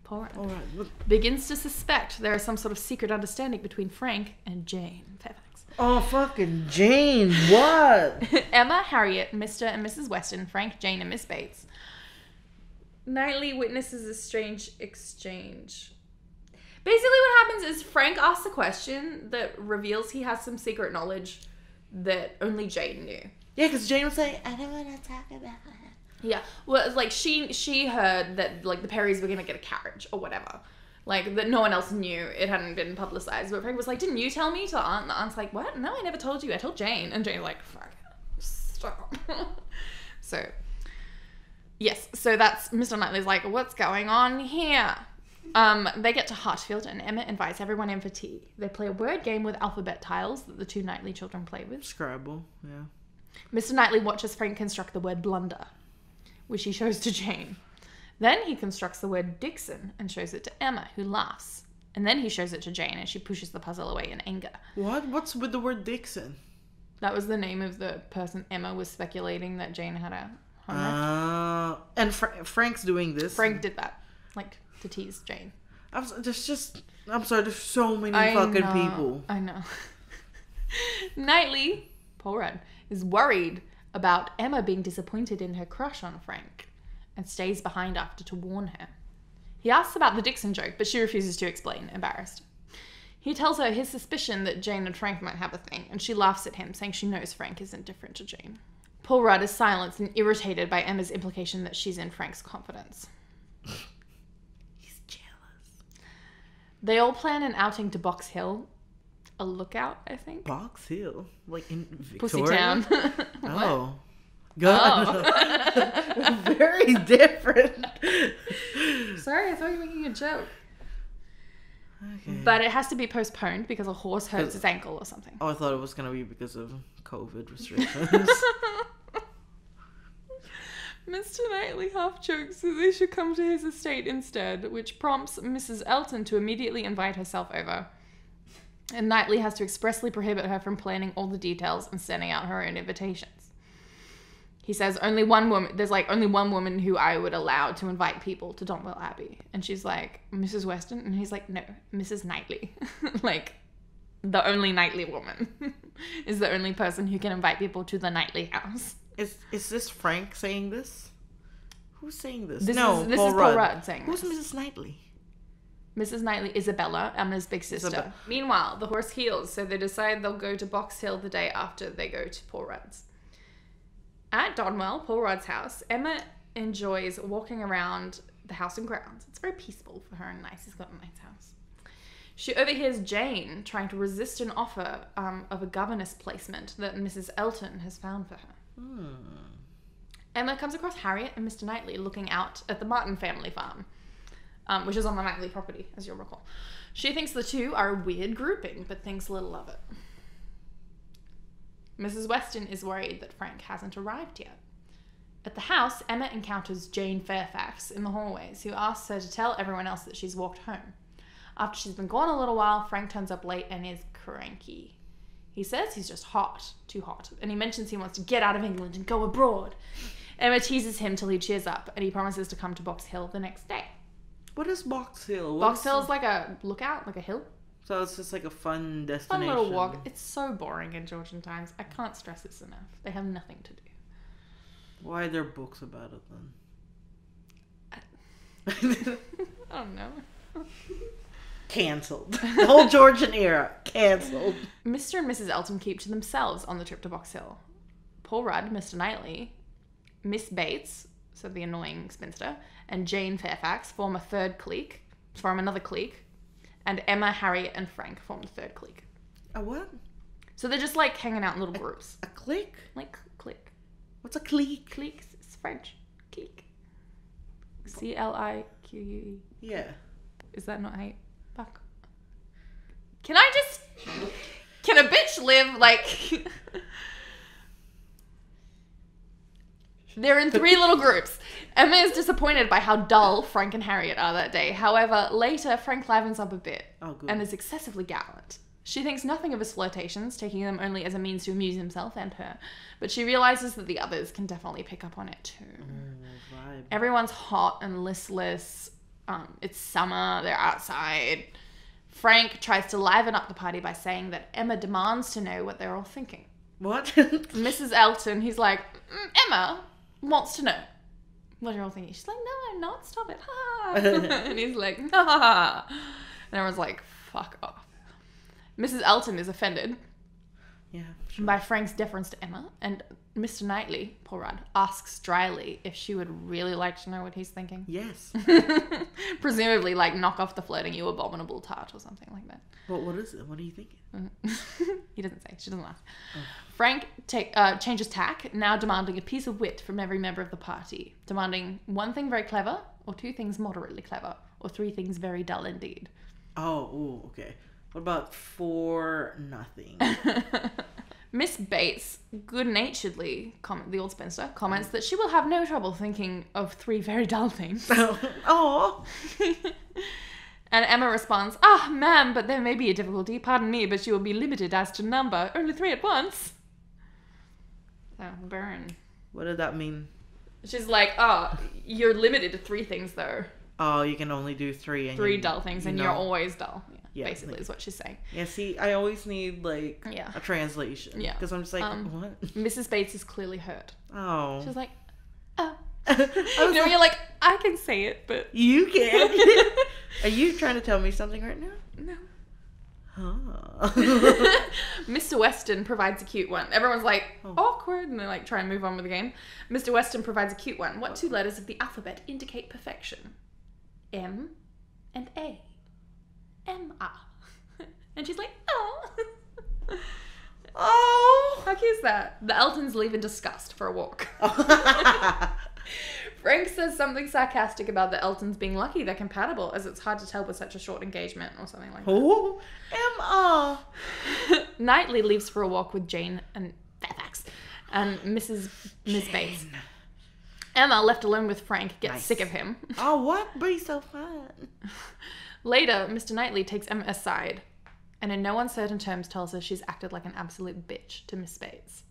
Paul Rudd, All right. begins to suspect there is some sort of secret understanding between Frank and Jane Fairfax. Oh, fucking Jane. What? Emma, Harriet, Mr. and Mrs. Weston, Frank, Jane, and Miss Bates. Knightley witnesses a strange exchange. Basically, what happens is Frank asks a question that reveals he has some secret knowledge that only Jane knew. yeah, because Jane was like, I don't want to talk about it. Yeah, well, it's like she she heard that like the Perrys were gonna get a carriage or whatever, like that no one else knew. It hadn't been publicized. But Frank was like, "Didn't you tell me?" To the aunt, and the aunt's like, "What? No, I never told you. I told Jane." And Jane's like, "Fuck, stop." so Yes, so that's Mr. Knightley's like, what's going on here? Um, they get to Hartfield and Emma invites everyone in for tea. They play a word game with alphabet tiles that the two Knightley children play with. Scrabble. Yeah. Mr. Knightley watches Frank construct the word blunder, which he shows to Jane. Then he constructs the word Dixon and shows it to Emma, who laughs. And then he shows it to Jane and she pushes the puzzle away in anger. What? What's with the word Dixon? That was the name of the person Emma was speculating that Jane had a. Uh, and Fra- Frank's doing this. Frank did that, like to tease Jane. I'm, s- there's just. I'm sorry. There's so many I fucking know, people. I know. Knightley, Paul Rudd, is worried about Emma being disappointed in her crush on Frank and stays behind after to warn her. He asks about the Dixon joke, but she refuses to explain, embarrassed. He tells her his suspicion that Jane and Frank might have a thing, and she laughs at him, saying she knows Frank isn't different to Jane. Paul Rudd is silenced and irritated by Emma's implication that she's in Frank's confidence. He's jealous. They all plan an outing to Box Hill, a lookout, I think. Box Hill, like in Pussy Victoria. Town. Oh. God. Oh. Very different. Sorry, I thought you were making a joke. Okay. But it has to be postponed because a horse hurts his ankle or something. Oh, I thought it was gonna be because of COVID restrictions. Mr. Knightley half jokes that they should come to his estate instead, which prompts Mrs. Elton to immediately invite herself over. And Knightley has to expressly prohibit her from planning all the details and sending out her own invitations. He says only one woman there's like only one woman who I would allow to invite people to Donwell Abbey. And she's like, Mrs. Weston? And he's like, No, Mrs. Knightley. like the only Knightley woman is the only person who can invite people to the Knightley house. is is this Frank saying this? Who's saying this? This no, is this Paul is Rudd. Paul Rudd saying Who's this. Mrs. Knightley? Mrs. Knightley, Isabella, Emma's big sister. Isabel- Meanwhile, the horse heals, so they decide they'll go to Box Hill the day after they go to Paul Rudd's. At Donwell, Paul Rudd's house, Emma enjoys walking around the house and grounds. It's very peaceful for her and nice. He's got a nice house. She overhears Jane trying to resist an offer um, of a governess placement that Mrs. Elton has found for her. Hmm. Emma comes across Harriet and Mr. Knightley looking out at the Martin family farm, um, which is on the Knightley property, as you'll recall. She thinks the two are a weird grouping, but thinks little of it. Mrs. Weston is worried that Frank hasn't arrived yet. At the house, Emma encounters Jane Fairfax in the hallways, who asks her to tell everyone else that she's walked home. After she's been gone a little while, Frank turns up late and is cranky. He says he's just hot, too hot, and he mentions he wants to get out of England and go abroad. Emma teases him till he cheers up, and he promises to come to Box Hill the next day. What is Box Hill? Box What's- Hill is like a lookout, like a hill. So it's just like a fun destination. Fun little walk. It's so boring in Georgian times. I can't stress this enough. They have nothing to do. Why are there books about it then? I don't know. Cancelled. The whole Georgian era cancelled. Mr. and Mrs. Elton keep to themselves on the trip to Box Hill. Paul Rudd, Mr. Knightley, Miss Bates, so the annoying spinster, and Jane Fairfax form a third clique, form another clique, and Emma, Harriet, and Frank form the third clique. A what? So they're just like hanging out in little groups. A clique? Like clique. What's a clique? Cliques is French. Clique. C L I Q U E. Yeah. Is that not you fuck? Can I just can a bitch live like They're in three little groups. Emma is disappointed by how dull Frank and Harriet are that day. However, later Frank livens up a bit Oh, and is excessively gallant. She thinks nothing of his flirtations, taking them only as a means to amuse himself and her, but she realizes that the others can definitely pick up on it too. Oh. Everyone's hot and listless. Um, it's summer, they're outside. Frank tries to liven up the party by saying that Emma demands to know what they're all thinking. What? Mrs. Elton, he's like, "Mm, Emma wants to know what you're all thinking. She's like, no, I'm not. Stop it. Ha. and he's like, ha. And everyone's like, fuck off. Mrs. Elton is offended yeah. Sure. by Frank's deference to Emma, and Mr. Knightley, Paul Rudd, asks dryly if she would really like to know what he's thinking. Yes. Presumably, like, knock off the flirting, you abominable tart, or something like that. Well, what is it? What are you thinking? He doesn't say. She doesn't ask. Frank take, uh, changes tack, now demanding a piece of wit from every member of the party, demanding one thing very clever, or two things moderately clever, or three things very dull indeed. Oh, ooh, okay. What about for nothing? Miss Bates, good naturedly, comment, the old spinster, comments that she will have no trouble thinking of three very dull things. oh, and Emma responds, Ah, ma'am, but there may be a difficulty. Pardon me, but you will be limited as to number. Only three at once. So, burn. what did that mean? She's like, Oh, you're limited to three things, though. Oh, you can only do three. And Three you, dull things, you and know. you're always dull. Yeah, basically, like- is what she's saying. Yeah, see, I always need like Yeah. a translation. Yeah. Because I'm just like, Um, what? Mrs. Bates is clearly hurt. Oh. She's like, Oh. You know, like, you're like, I can say it, but you can. Are you trying to tell me something right now? no. Huh. Mr. Weston provides a cute one. Everyone's like, Oh. awkward, and they like try and move on with the game. Mr. Weston provides a cute one. What two letters of the alphabet indicate perfection? M and A. R. And she's like, oh. oh. How cute is that? The Eltons leave in disgust for a walk. Frank says something sarcastic about the Eltons being lucky they're compatible, as it's hard to tell with such a short engagement or something like that. oh. R. Knightley leaves for a walk with Jane and Fairfax and Mrs. Miss Bates. Emma, left alone with Frank, gets Nice. sick of him. Oh, what? But he's so fun. Later, Mr. Knightley takes Emma aside and, in no uncertain terms, tells her she's acted like an absolute bitch to Miss Bates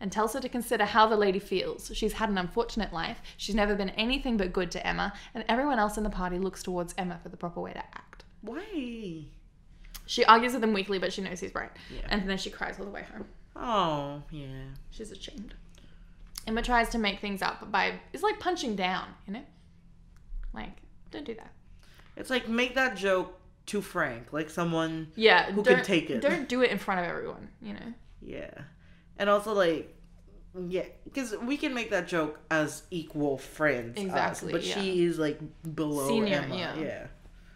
and tells her to consider how the lady feels. She's had an unfortunate life, she's never been anything but good to Emma, and everyone else in the party looks towards Emma for the proper way to act. Why? She argues with him weakly, but she knows he's right. Yeah. And then she cries all the way home. Oh, yeah. She's ashamed. Emma tries to make things up by it's like punching down, you know? Like, don't do that. It's like make that joke too frank, like someone. Yeah, Who can take it. Don't do it in front of everyone, you know. Yeah, and also like, yeah, because we can make that joke as equal friends. us, Exactly, but yeah. she is like below Senior, Emma. yeah. yeah.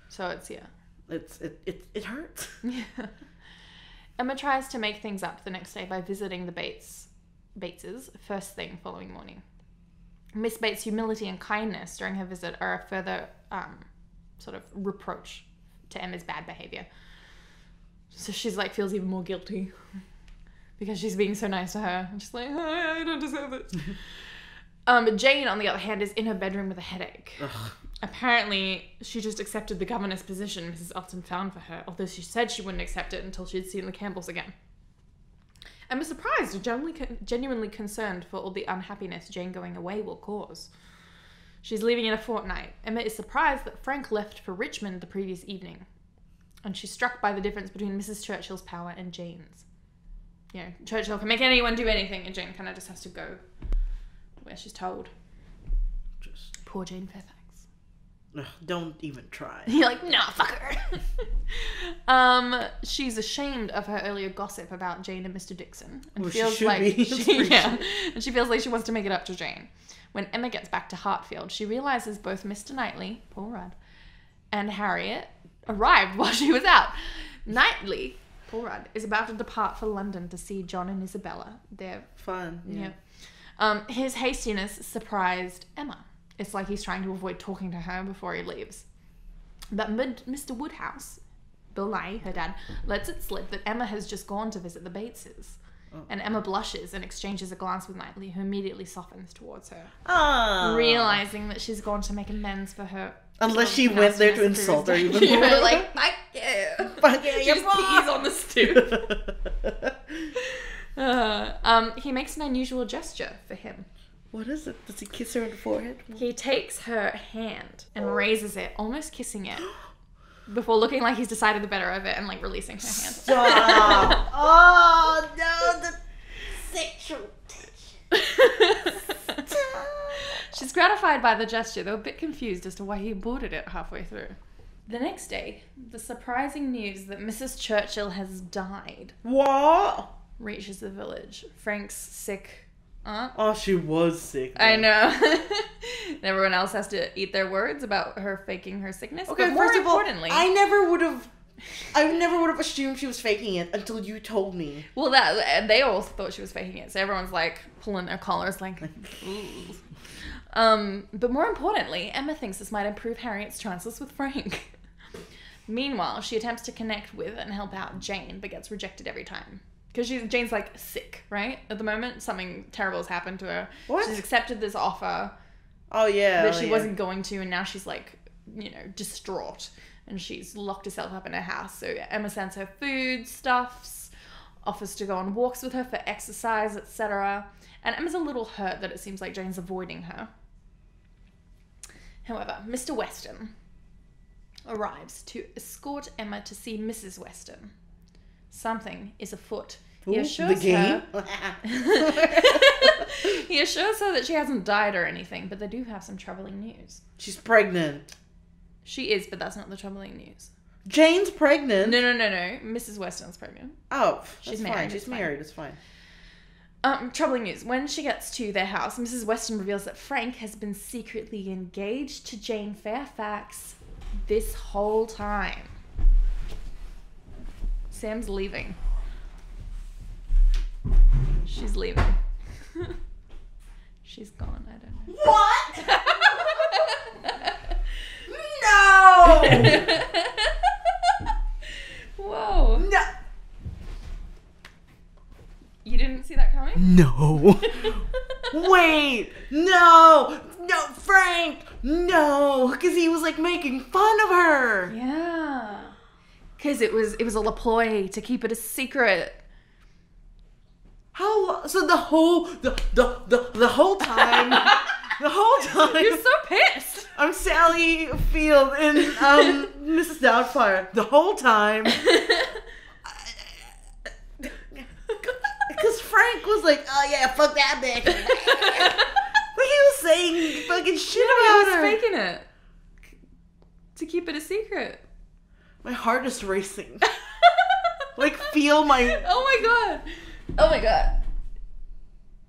So it's yeah. It's it it, it hurts. Yeah. Emma tries to make things up the next day by visiting the Bates Bateses first thing following morning. Miss Bates' humility and kindness during her visit are a further um, sort of reproach to Emma's bad behavior. So she's like feels even more guilty because she's being so nice to her. And she's like, oh, I don't deserve it. um, Jane, on the other hand, is in her bedroom with a headache. Ugh. Apparently, she just accepted the governess position Mrs. Upton found for her, although she said she wouldn't accept it until she'd seen the Campbells again. Emma surprised and genuinely, genuinely concerned for all the unhappiness Jane going away will cause. She's leaving in a fortnight. Emma is surprised that Frank left for Richmond the previous evening, and she's struck by the difference between Mrs. Churchill's power and Jane's. You know, Churchill can make anyone do anything, and Jane kind of just has to go where she's told. Just Poor Jane Fairfax. ugh, don't even try. You're like, nah, fuck her. um, she's ashamed of her earlier gossip about Jane and Mr. Dixon, and Well, she feels should like be. she, yeah, and she feels like she wants to make it up to Jane. When Emma gets back to Hartfield, she realizes both Mr. Knightley, poor Rudd, and Harriet arrived while she was out. Knightley, poor Rudd, is about to depart for London to see John and Isabella. They're Fun. Yeah. yeah. Um, his hastiness surprised Emma. It's like he's trying to avoid talking to her before he leaves. But Mid- Mr. Woodhouse, Bill Nighy, her dad, lets it slip that Emma has just gone to visit the Bateses. Oh. And Emma blushes and exchanges a glance with Knightley, who immediately softens towards her, Ah. realizing that she's gone to make amends for her. Unless she went there to insult her even more. Yeah, like, fuck you. Fuck yeah, you're wrong. pees on the stoop. Uh, um, he makes an unusual gesture for him. what is it? Does he kiss her on the forehead? He takes her hand and raises it, almost kissing it, before looking like he's decided the better of it and like releasing her hand. Stop. oh no, the sexual She's gratified by the gesture, though a bit confused as to why he aborted it halfway through. The next day, the surprising news that Mrs. Churchill has died What? reaches the village. Frank's sick aunt. Oh, she was sick. I know. And Everyone else has to eat their words about her faking her sickness. Okay, but more first of all, importantly, I never would have I never would have assumed she was faking it until you told me. Well, that and they all thought she was faking it, so everyone's like pulling their collars, like. Um, but more importantly, Emma thinks this might improve Harriet's chances with Frank. Meanwhile, she attempts to connect with and help out Jane, but gets rejected every time. Because she's Jane's like sick, right? At the moment, something terrible has happened to her. What? She's accepted this offer Oh yeah. that oh, she yeah. wasn't going to, and now she's like, you know, distraught, and she's locked herself up in her house. So Emma sends her food, stuffs, offers to go on walks with her for exercise, etc. And Emma's a little hurt that it seems like Jane's avoiding her. However, Mr. Weston arrives to escort Emma to see Mrs. Weston. Something is afoot. He Ooh, assures the her he assures her that she hasn't died or anything, but they do have some troubling news. She's pregnant. She is, but that's not the troubling news. Jane's pregnant. No, no, no, no. Mrs. Weston's pregnant. Oh, She's married, Fine. it's She's fine. married. It's fine. Um, troubling news. When she gets to their house, Mrs. Weston reveals that Frank has been secretly engaged to Jane Fairfax this whole time. Sam's leaving. She's leaving. She's gone. I don't know. What? no. Whoa. no. You didn't see that coming? No. Wait. No. No, Frank. No, because he was like making fun of her. Yeah. Cause it was it was all a ploy to keep it a secret. How? So the whole the the the, the whole time. The whole time. You're so pissed. I'm Sally Field and um, Mrs. Doubtfire. The whole time. Because Frank was like, oh yeah, fuck that bitch. but he was saying fucking shit I about was her. faking it to keep it a secret. My heart is racing. like, feel my. Oh my god. Oh my god.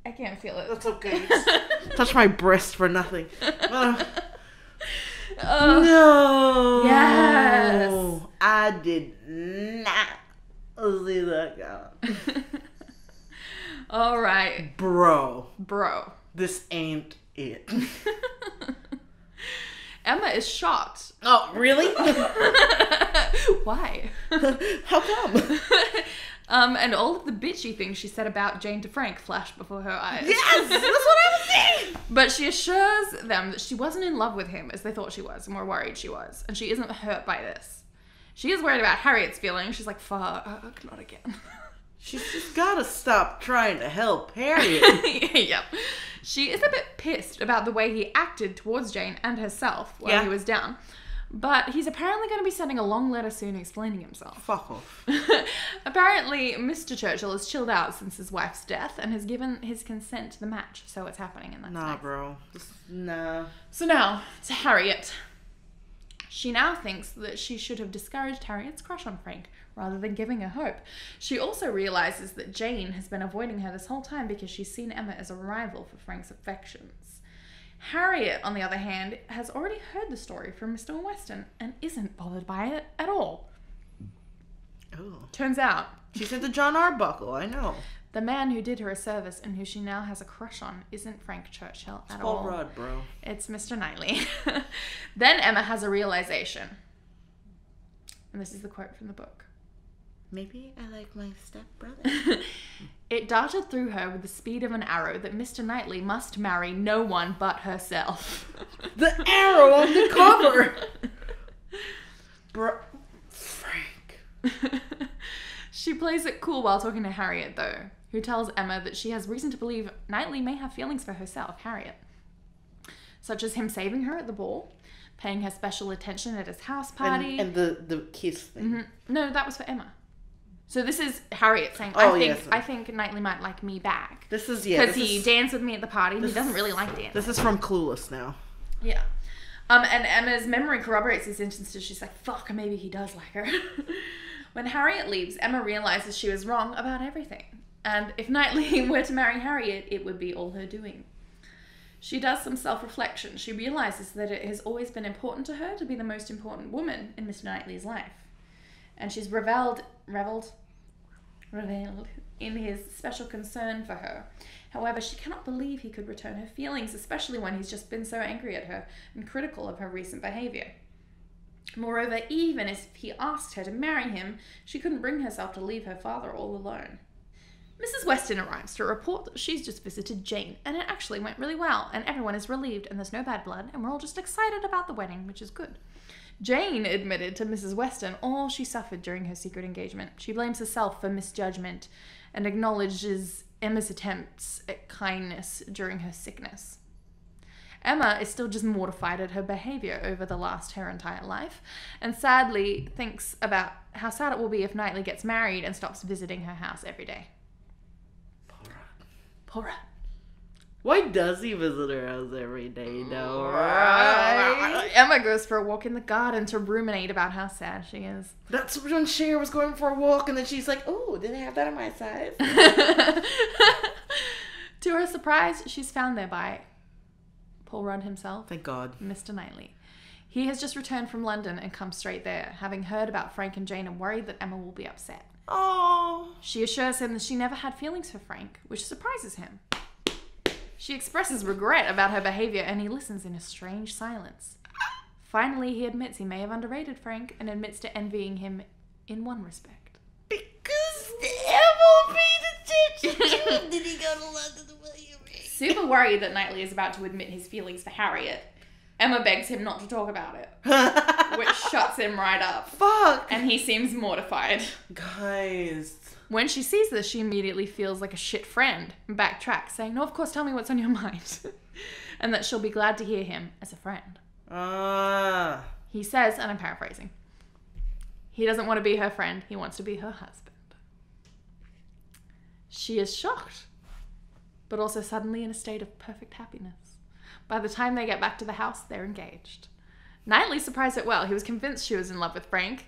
I can't feel it. That's okay. Touch my breast for nothing. Uh, Uh, no. Yes. I did not see that coming. all right, Bro, bro. this ain't it. Emma is shocked. Oh, really? Why? How come? Um, and all of the bitchy things she said about Jane to Frank flashed before her eyes. Yes, that's what I was saying. But she assures them that she wasn't in love with him as they thought she was and were worried she was. And she isn't hurt by this. She is worried about Harriet's feelings. She's like, fuck, not again. She's just gotta stop trying to help Harriet. yep. She is a bit pissed about the way he acted towards Jane and herself while Yeah. he was down. But he's apparently going to be sending a long letter soon explaining himself. Fuck off. Apparently, Mr. Churchill has chilled out since his wife's death and has given his consent to the match, so it's happening in that Nah, bro. Just, nah. So now to Harriet. She now thinks that she should have discouraged Harriet's crush on Frank rather than giving her hope. She also realizes that Jane has been avoiding her this whole time because she's seen Emma as a rival for Frank's affections. Harriet, on the other hand, has already heard the story from Mr. Weston and isn't bothered by it at all. Oh. Turns out, She sent to Jon Arbuckle, I know. the man who did her a service and who she now has a crush on isn't Frank Churchill at Paul all. Rudd, bro. It's Mr. Knightley. then Emma has a realization. And this is the quote from the book. Maybe I like my stepbrother. It darted through her with the speed of an arrow that Mr. Knightley must marry no one but herself. the arrow on the cover. Bro. Frank. she plays it cool while talking to Harriet, though, who tells Emma that she has reason to believe Knightley may have feelings for herself, Harriet, such as him saving her at the ball, paying her special attention at his house party. And, and the, the kiss thing. Mhm. No, that was for Emma. So this is Harriet saying, Oh, "I think yes. I think Knightley might like me back This is, yeah. because he is, danced with me at the party. and He doesn't really like dance." this is from Clueless now. Yeah. Um, and Emma's memory corroborates these instances. She's like, "Fuck, maybe he does like her." when Harriet leaves, Emma realizes she was wrong about everything, and if Knightley were to marry Harriet, it would be all her doing. She does some self reflection. She realizes that it has always been important to her to be the most important woman in Mr. Knightley's life. and she's reveled, reveled, reveled in his special concern for her. However, she cannot believe he could return her feelings, especially when he's just been so angry at her and critical of her recent behavior. Moreover, even if he asked her to marry him, she couldn't bring herself to leave her father all alone. Mrs. Weston arrives to report that she's just visited Jane, and it actually went really well, and everyone is relieved, and there's no bad blood, and we're all just excited about the wedding, which is good. Jane admitted to Mrs. Weston all she suffered during her secret engagement. She blames herself for misjudgment and acknowledges Emma's attempts at kindness during her sickness. Emma is still just mortified at her behavior over the last her entire life, and sadly thinks about how sad it will be if Knightley gets married and stops visiting her house every day. Poor rat. Why does he visit her house every day, though? Mm, right? Emma goes for a walk in the garden to ruminate about how sad she is. That's when Cher was going for a walk, and then she's like, "Oh, did I have that on my size?" to her surprise, she's found there by Paul Rudd himself, Thank God. Mr. Knightley. He has just returned from London and come straight there, having heard about Frank and Jane and worried that Emma will be upset. Oh, She assures him that she never had feelings for Frank, which surprises him. She expresses regret about her behavior and he listens in a strange silence. Finally, he admits he may have underrated Frank and admits to envying him in one respect. because Emma paid attention. did he go to London the way Super worried that Knightley is about to admit his feelings for Harriet, Emma begs him not to talk about it, which shuts him right up, Fuck. and he seems mortified. Guys. When she sees this, she immediately feels like a shit friend and backtracks, saying, No, of course, tell me what's on your mind. and that she'll be glad to hear him as a friend. Ah. He says, and I'm paraphrasing, he doesn't want to be her friend, he wants to be her husband. She is shocked, but also suddenly in a state of perfect happiness. By the time they get back to the house, they're engaged. Knightley surprised it well. He was convinced she was in love with Frank.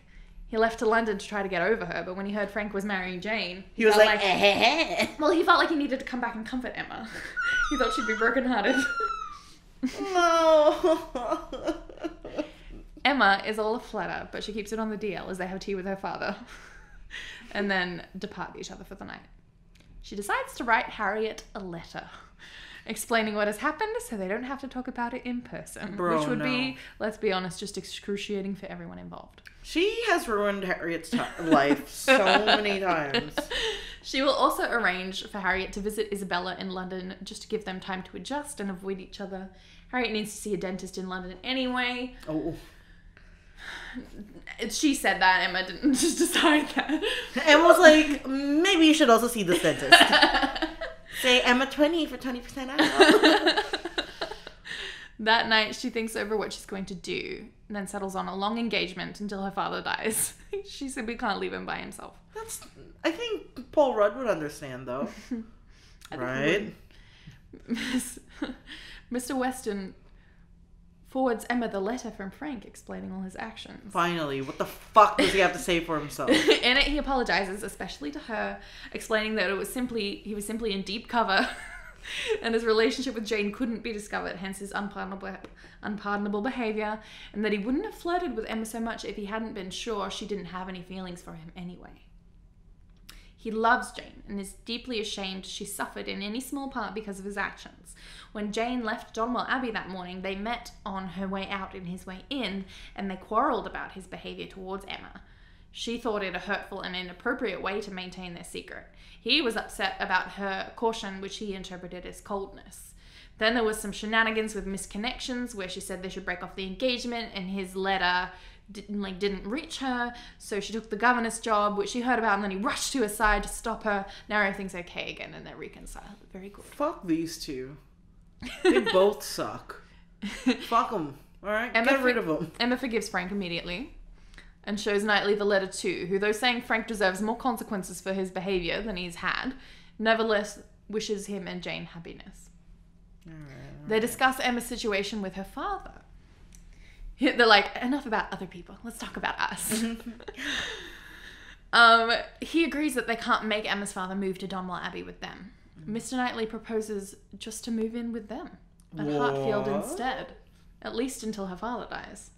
He left to London to try to get over her, but when he heard Frank was marrying Jane, He was felt like, eh, eh, eh. well, he felt like he needed to come back and comfort Emma. he thought she'd be brokenhearted. no. Emma is all aflutter, but she keeps it on the DL as they have tea with her father and then depart each other for the night. She decides to write Harriet a letter explaining what has happened so they don't have to talk about it in person, Bro, which would be, let's be honest, just excruciating for everyone involved. she has ruined Harriet's life so many times. She will also arrange for Harriet to visit Isabella in London just to give them time to adjust and avoid each other. Harriet needs to see a dentist in London anyway. Oh. She said that, Emma didn't just decide that. Emma was like, maybe you should also see this dentist. Say Emma 20 for 20% off. that night, she thinks over what she's going to do and then settles on a long engagement until her father dies. she simply can't leave him by himself. That's, I think Paul Rudd would understand though. I think he right? Miss- Mr. Weston forwards Emma the letter from Frank explaining all his actions. Finally, what the fuck does he have to say for himself? in it, he apologizes, especially to her, explaining that it was simply he was simply in deep cover, and his relationship with Jane couldn't be discovered, hence his unpardonable unpardonable behavior, and that he wouldn't have flirted with Emma so much if he hadn't been sure she didn't have any feelings for him anyway. He loves Jane and is deeply ashamed she suffered in any small part because of his actions. When Jane left Donwell Abbey that morning, they met on her way out and his way in, and they quarrelled about his behaviour towards Emma. She thought it a hurtful and inappropriate way to maintain their secret. He was upset about her caution, which he interpreted as coldness. Then there was some shenanigans with misconnections, where she said they should break off the engagement, and his letter didn't like didn't reach her, so she took the governess job, which she heard about, and then he rushed to her side to stop her. Now everything's okay again, and they're reconciled. Very good. fuck these two. They both suck. Fuck them. Alright? Emma Get rid of them. Emma forgives Frank immediately and shows Knightley the letter too, who, though saying Frank deserves more consequences for his behaviour than he's had, nevertheless wishes him and Jane happiness. They discuss Emma's situation with her father. They're like, enough about other people. Let's talk about us. um, he agrees that they can't make Emma's father move to Donwell Abbey with them. Mr. Knightley proposes just to move in with them at Hartfield instead, at least until her father dies.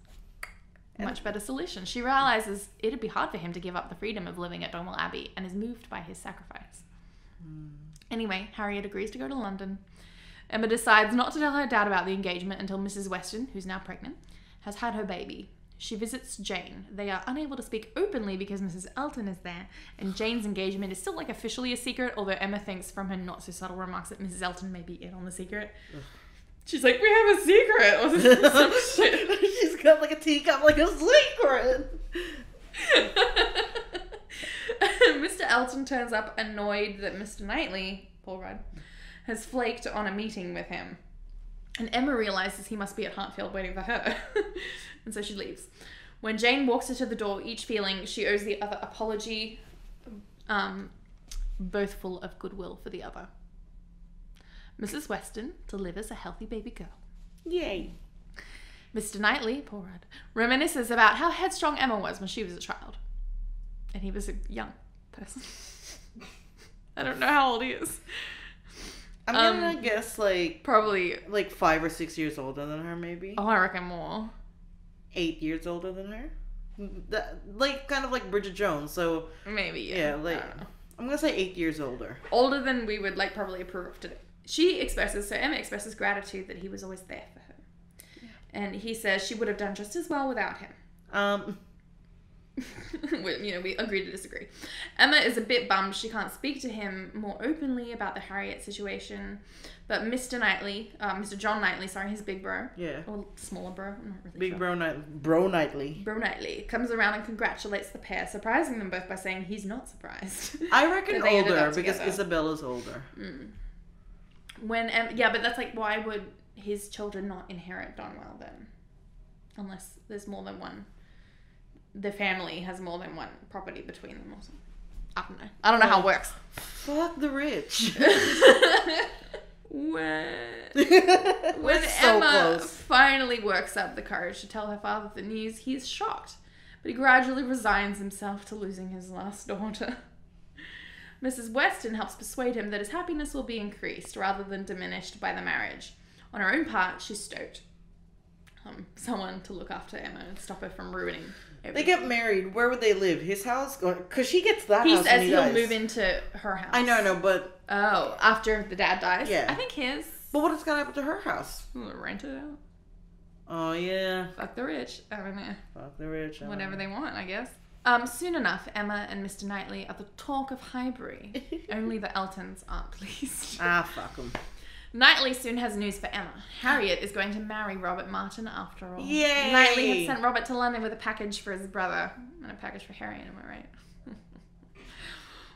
much better solution. She realizes it'd be hard for him to give up the freedom of living at Donwell Abbey and is moved by his sacrifice. Hmm. Anyway, Harriet agrees to go to London. Emma decides not to tell her dad about the engagement until Mrs. Weston, who's now pregnant, has had her baby. She visits Jane. They are unable to speak openly because Mrs. Elton is there, and Jane's engagement is still like officially a secret, although Emma thinks from her not so subtle remarks that Mrs. Elton may be in on the secret. She's like, We have a secret! Or some shit. She's got like a teacup, like a secret. Mr. Elton turns up annoyed that Mr. Knightley, Paul Rudd, has flaked on a meeting with him. And Emma realizes he must be at Hartfield waiting for her. And so she leaves. When Jane walks her to the door, each feeling she owes the other apology, um, both full of goodwill for the other. Mrs. Weston delivers a healthy baby girl. Yay. Mr. Knightley, Paul Rudd, reminisces about how headstrong Emma was when she was a child. And he was a young person. I don't know how old he is. I'm Um, gonna guess like Probably, like five or six years older than her, maybe oh, I reckon more. Eight years older than her. That, like kind of like Bridget Jones. So Maybe, yeah. yeah, like. I'm gonna say eight years older. Older than we would, like, probably approve of today. She expresses, so Emma expresses gratitude that he was always there for her. And he says she would have done just as well without him. Um, you know, we agree to disagree. Emma is a bit bummed she can't speak to him more openly about the Harriet situation, but Mr. Knightley, uh, Mr. John Knightley, sorry, his big bro, yeah, or smaller bro, I'm not really Big sure. Bro Night, Bro Knightley. Bro Knightley comes around and congratulates the pair, surprising them both by saying he's not surprised. I reckon That they ended older because. Isabella's older. Mm. When em- yeah, but that's like why would his children not inherit Donwell then? Unless there's more than one. The family has more than one property between them or something. I don't know. I don't know how it works. Fuck the rich. when when so Emma close. finally works up the courage to tell her father the news, he is shocked, but he gradually resigns himself to losing his last daughter. Mrs. Weston helps persuade him that his happiness will be increased rather than diminished by the marriage. On her own part, she's stoked. Um, someone to look after Emma and stop her from ruining. They get married. Where would they live? His house? Because she gets that He house. when says he he'll move into her house. I know, I know, but Oh, after the dad dies. Yeah. I think his. but what is gonna happen to her house? Rent it out. Oh yeah, Fuck the rich. I don't know. fuck the rich. I Whatever know. they want, I guess. Um, soon enough, Emma and Mr. Knightley are the talk of Highbury. Only the Eltons aren't pleased. Ah, fuck them. Knightley soon has news for Emma. Harriet is going to marry Robert Martin after all. Yay! Knightley had sent Robert to London with a package for his brother and a package for Harriet, am I right?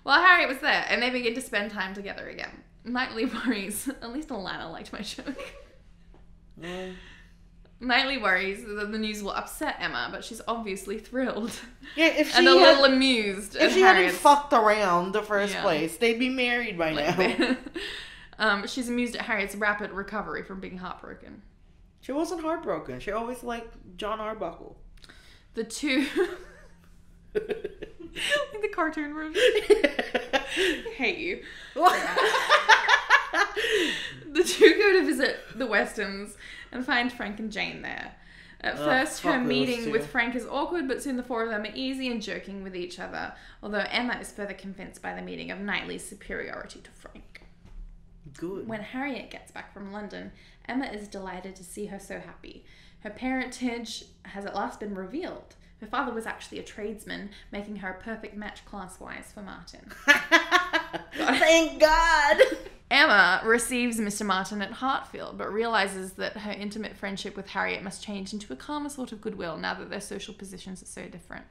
well, Harriet was there, and they begin to spend time together again. Knightley worries. At least Alana liked my joke. Well, Knightley worries that the news will upset Emma, but she's obviously thrilled yeah, if she and a had, little amused. if at she hadn't Harriet's- fucked around the first Yeah. place, they'd be married by like, now. Um, she's amused at Harriet's rapid recovery from being heartbroken. She wasn't heartbroken. She always liked Jon Arbuckle. The two, like the cartoon version. I hate you. The two go to visit the Westons and find Frank and Jane there. At Oh, first, her meeting with Frank is awkward, but soon the four of them are easy and joking with each other. Although Emma is further convinced by the meeting of Knightley's superiority to Frank. Good. When Harriet gets back from London, Emma is delighted to see her so happy. Her parentage has at last been revealed. Her father was actually a tradesman, making her a perfect match class wise for Martin. Thank God. Emma receives Mr. Martin at Hartfield, but realizes that her intimate friendship with Harriet must change into a calmer sort of goodwill now that their social positions are so different.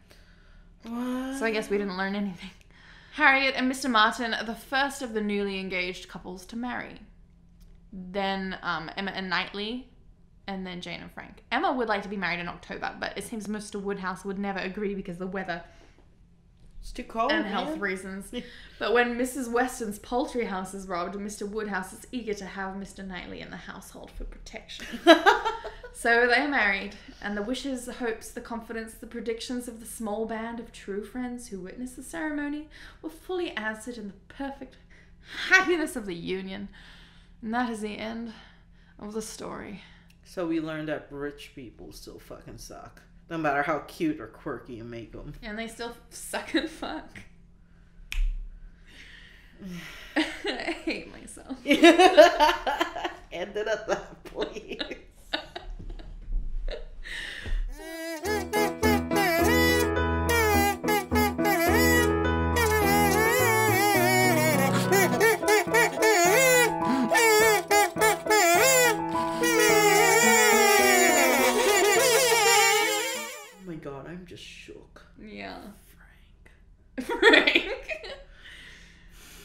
What? So I guess we didn't learn anything. Harriet and Mr. Martin are the first of the newly engaged couples to marry. Then um, Emma and Knightley, and then Jane and Frank. Emma would like to be married in October, but it seems Mr. Woodhouse would never agree because the weather It's too cold. and man. health reasons. But when Mrs. Weston's poultry house is robbed, Mr. Woodhouse is eager to have Mr. Knightley in the household for protection. So they are married, and the wishes, the hopes, the confidence, the predictions of the small band of true friends who witnessed the ceremony were fully answered in the perfect happiness of the union. And that is the end of the story. so we learned that rich people still fucking suck. No matter how cute or quirky you make them. And they still suck and fuck. I hate myself. Ended at that, please.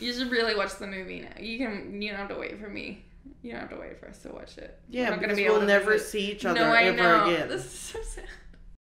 You should really watch the movie now. You can. You don't have to wait for me. You don't have to wait for us to watch it. We're Yeah, not gonna because be able we'll to never visit- see each other no, I ever know. again. This is so sad.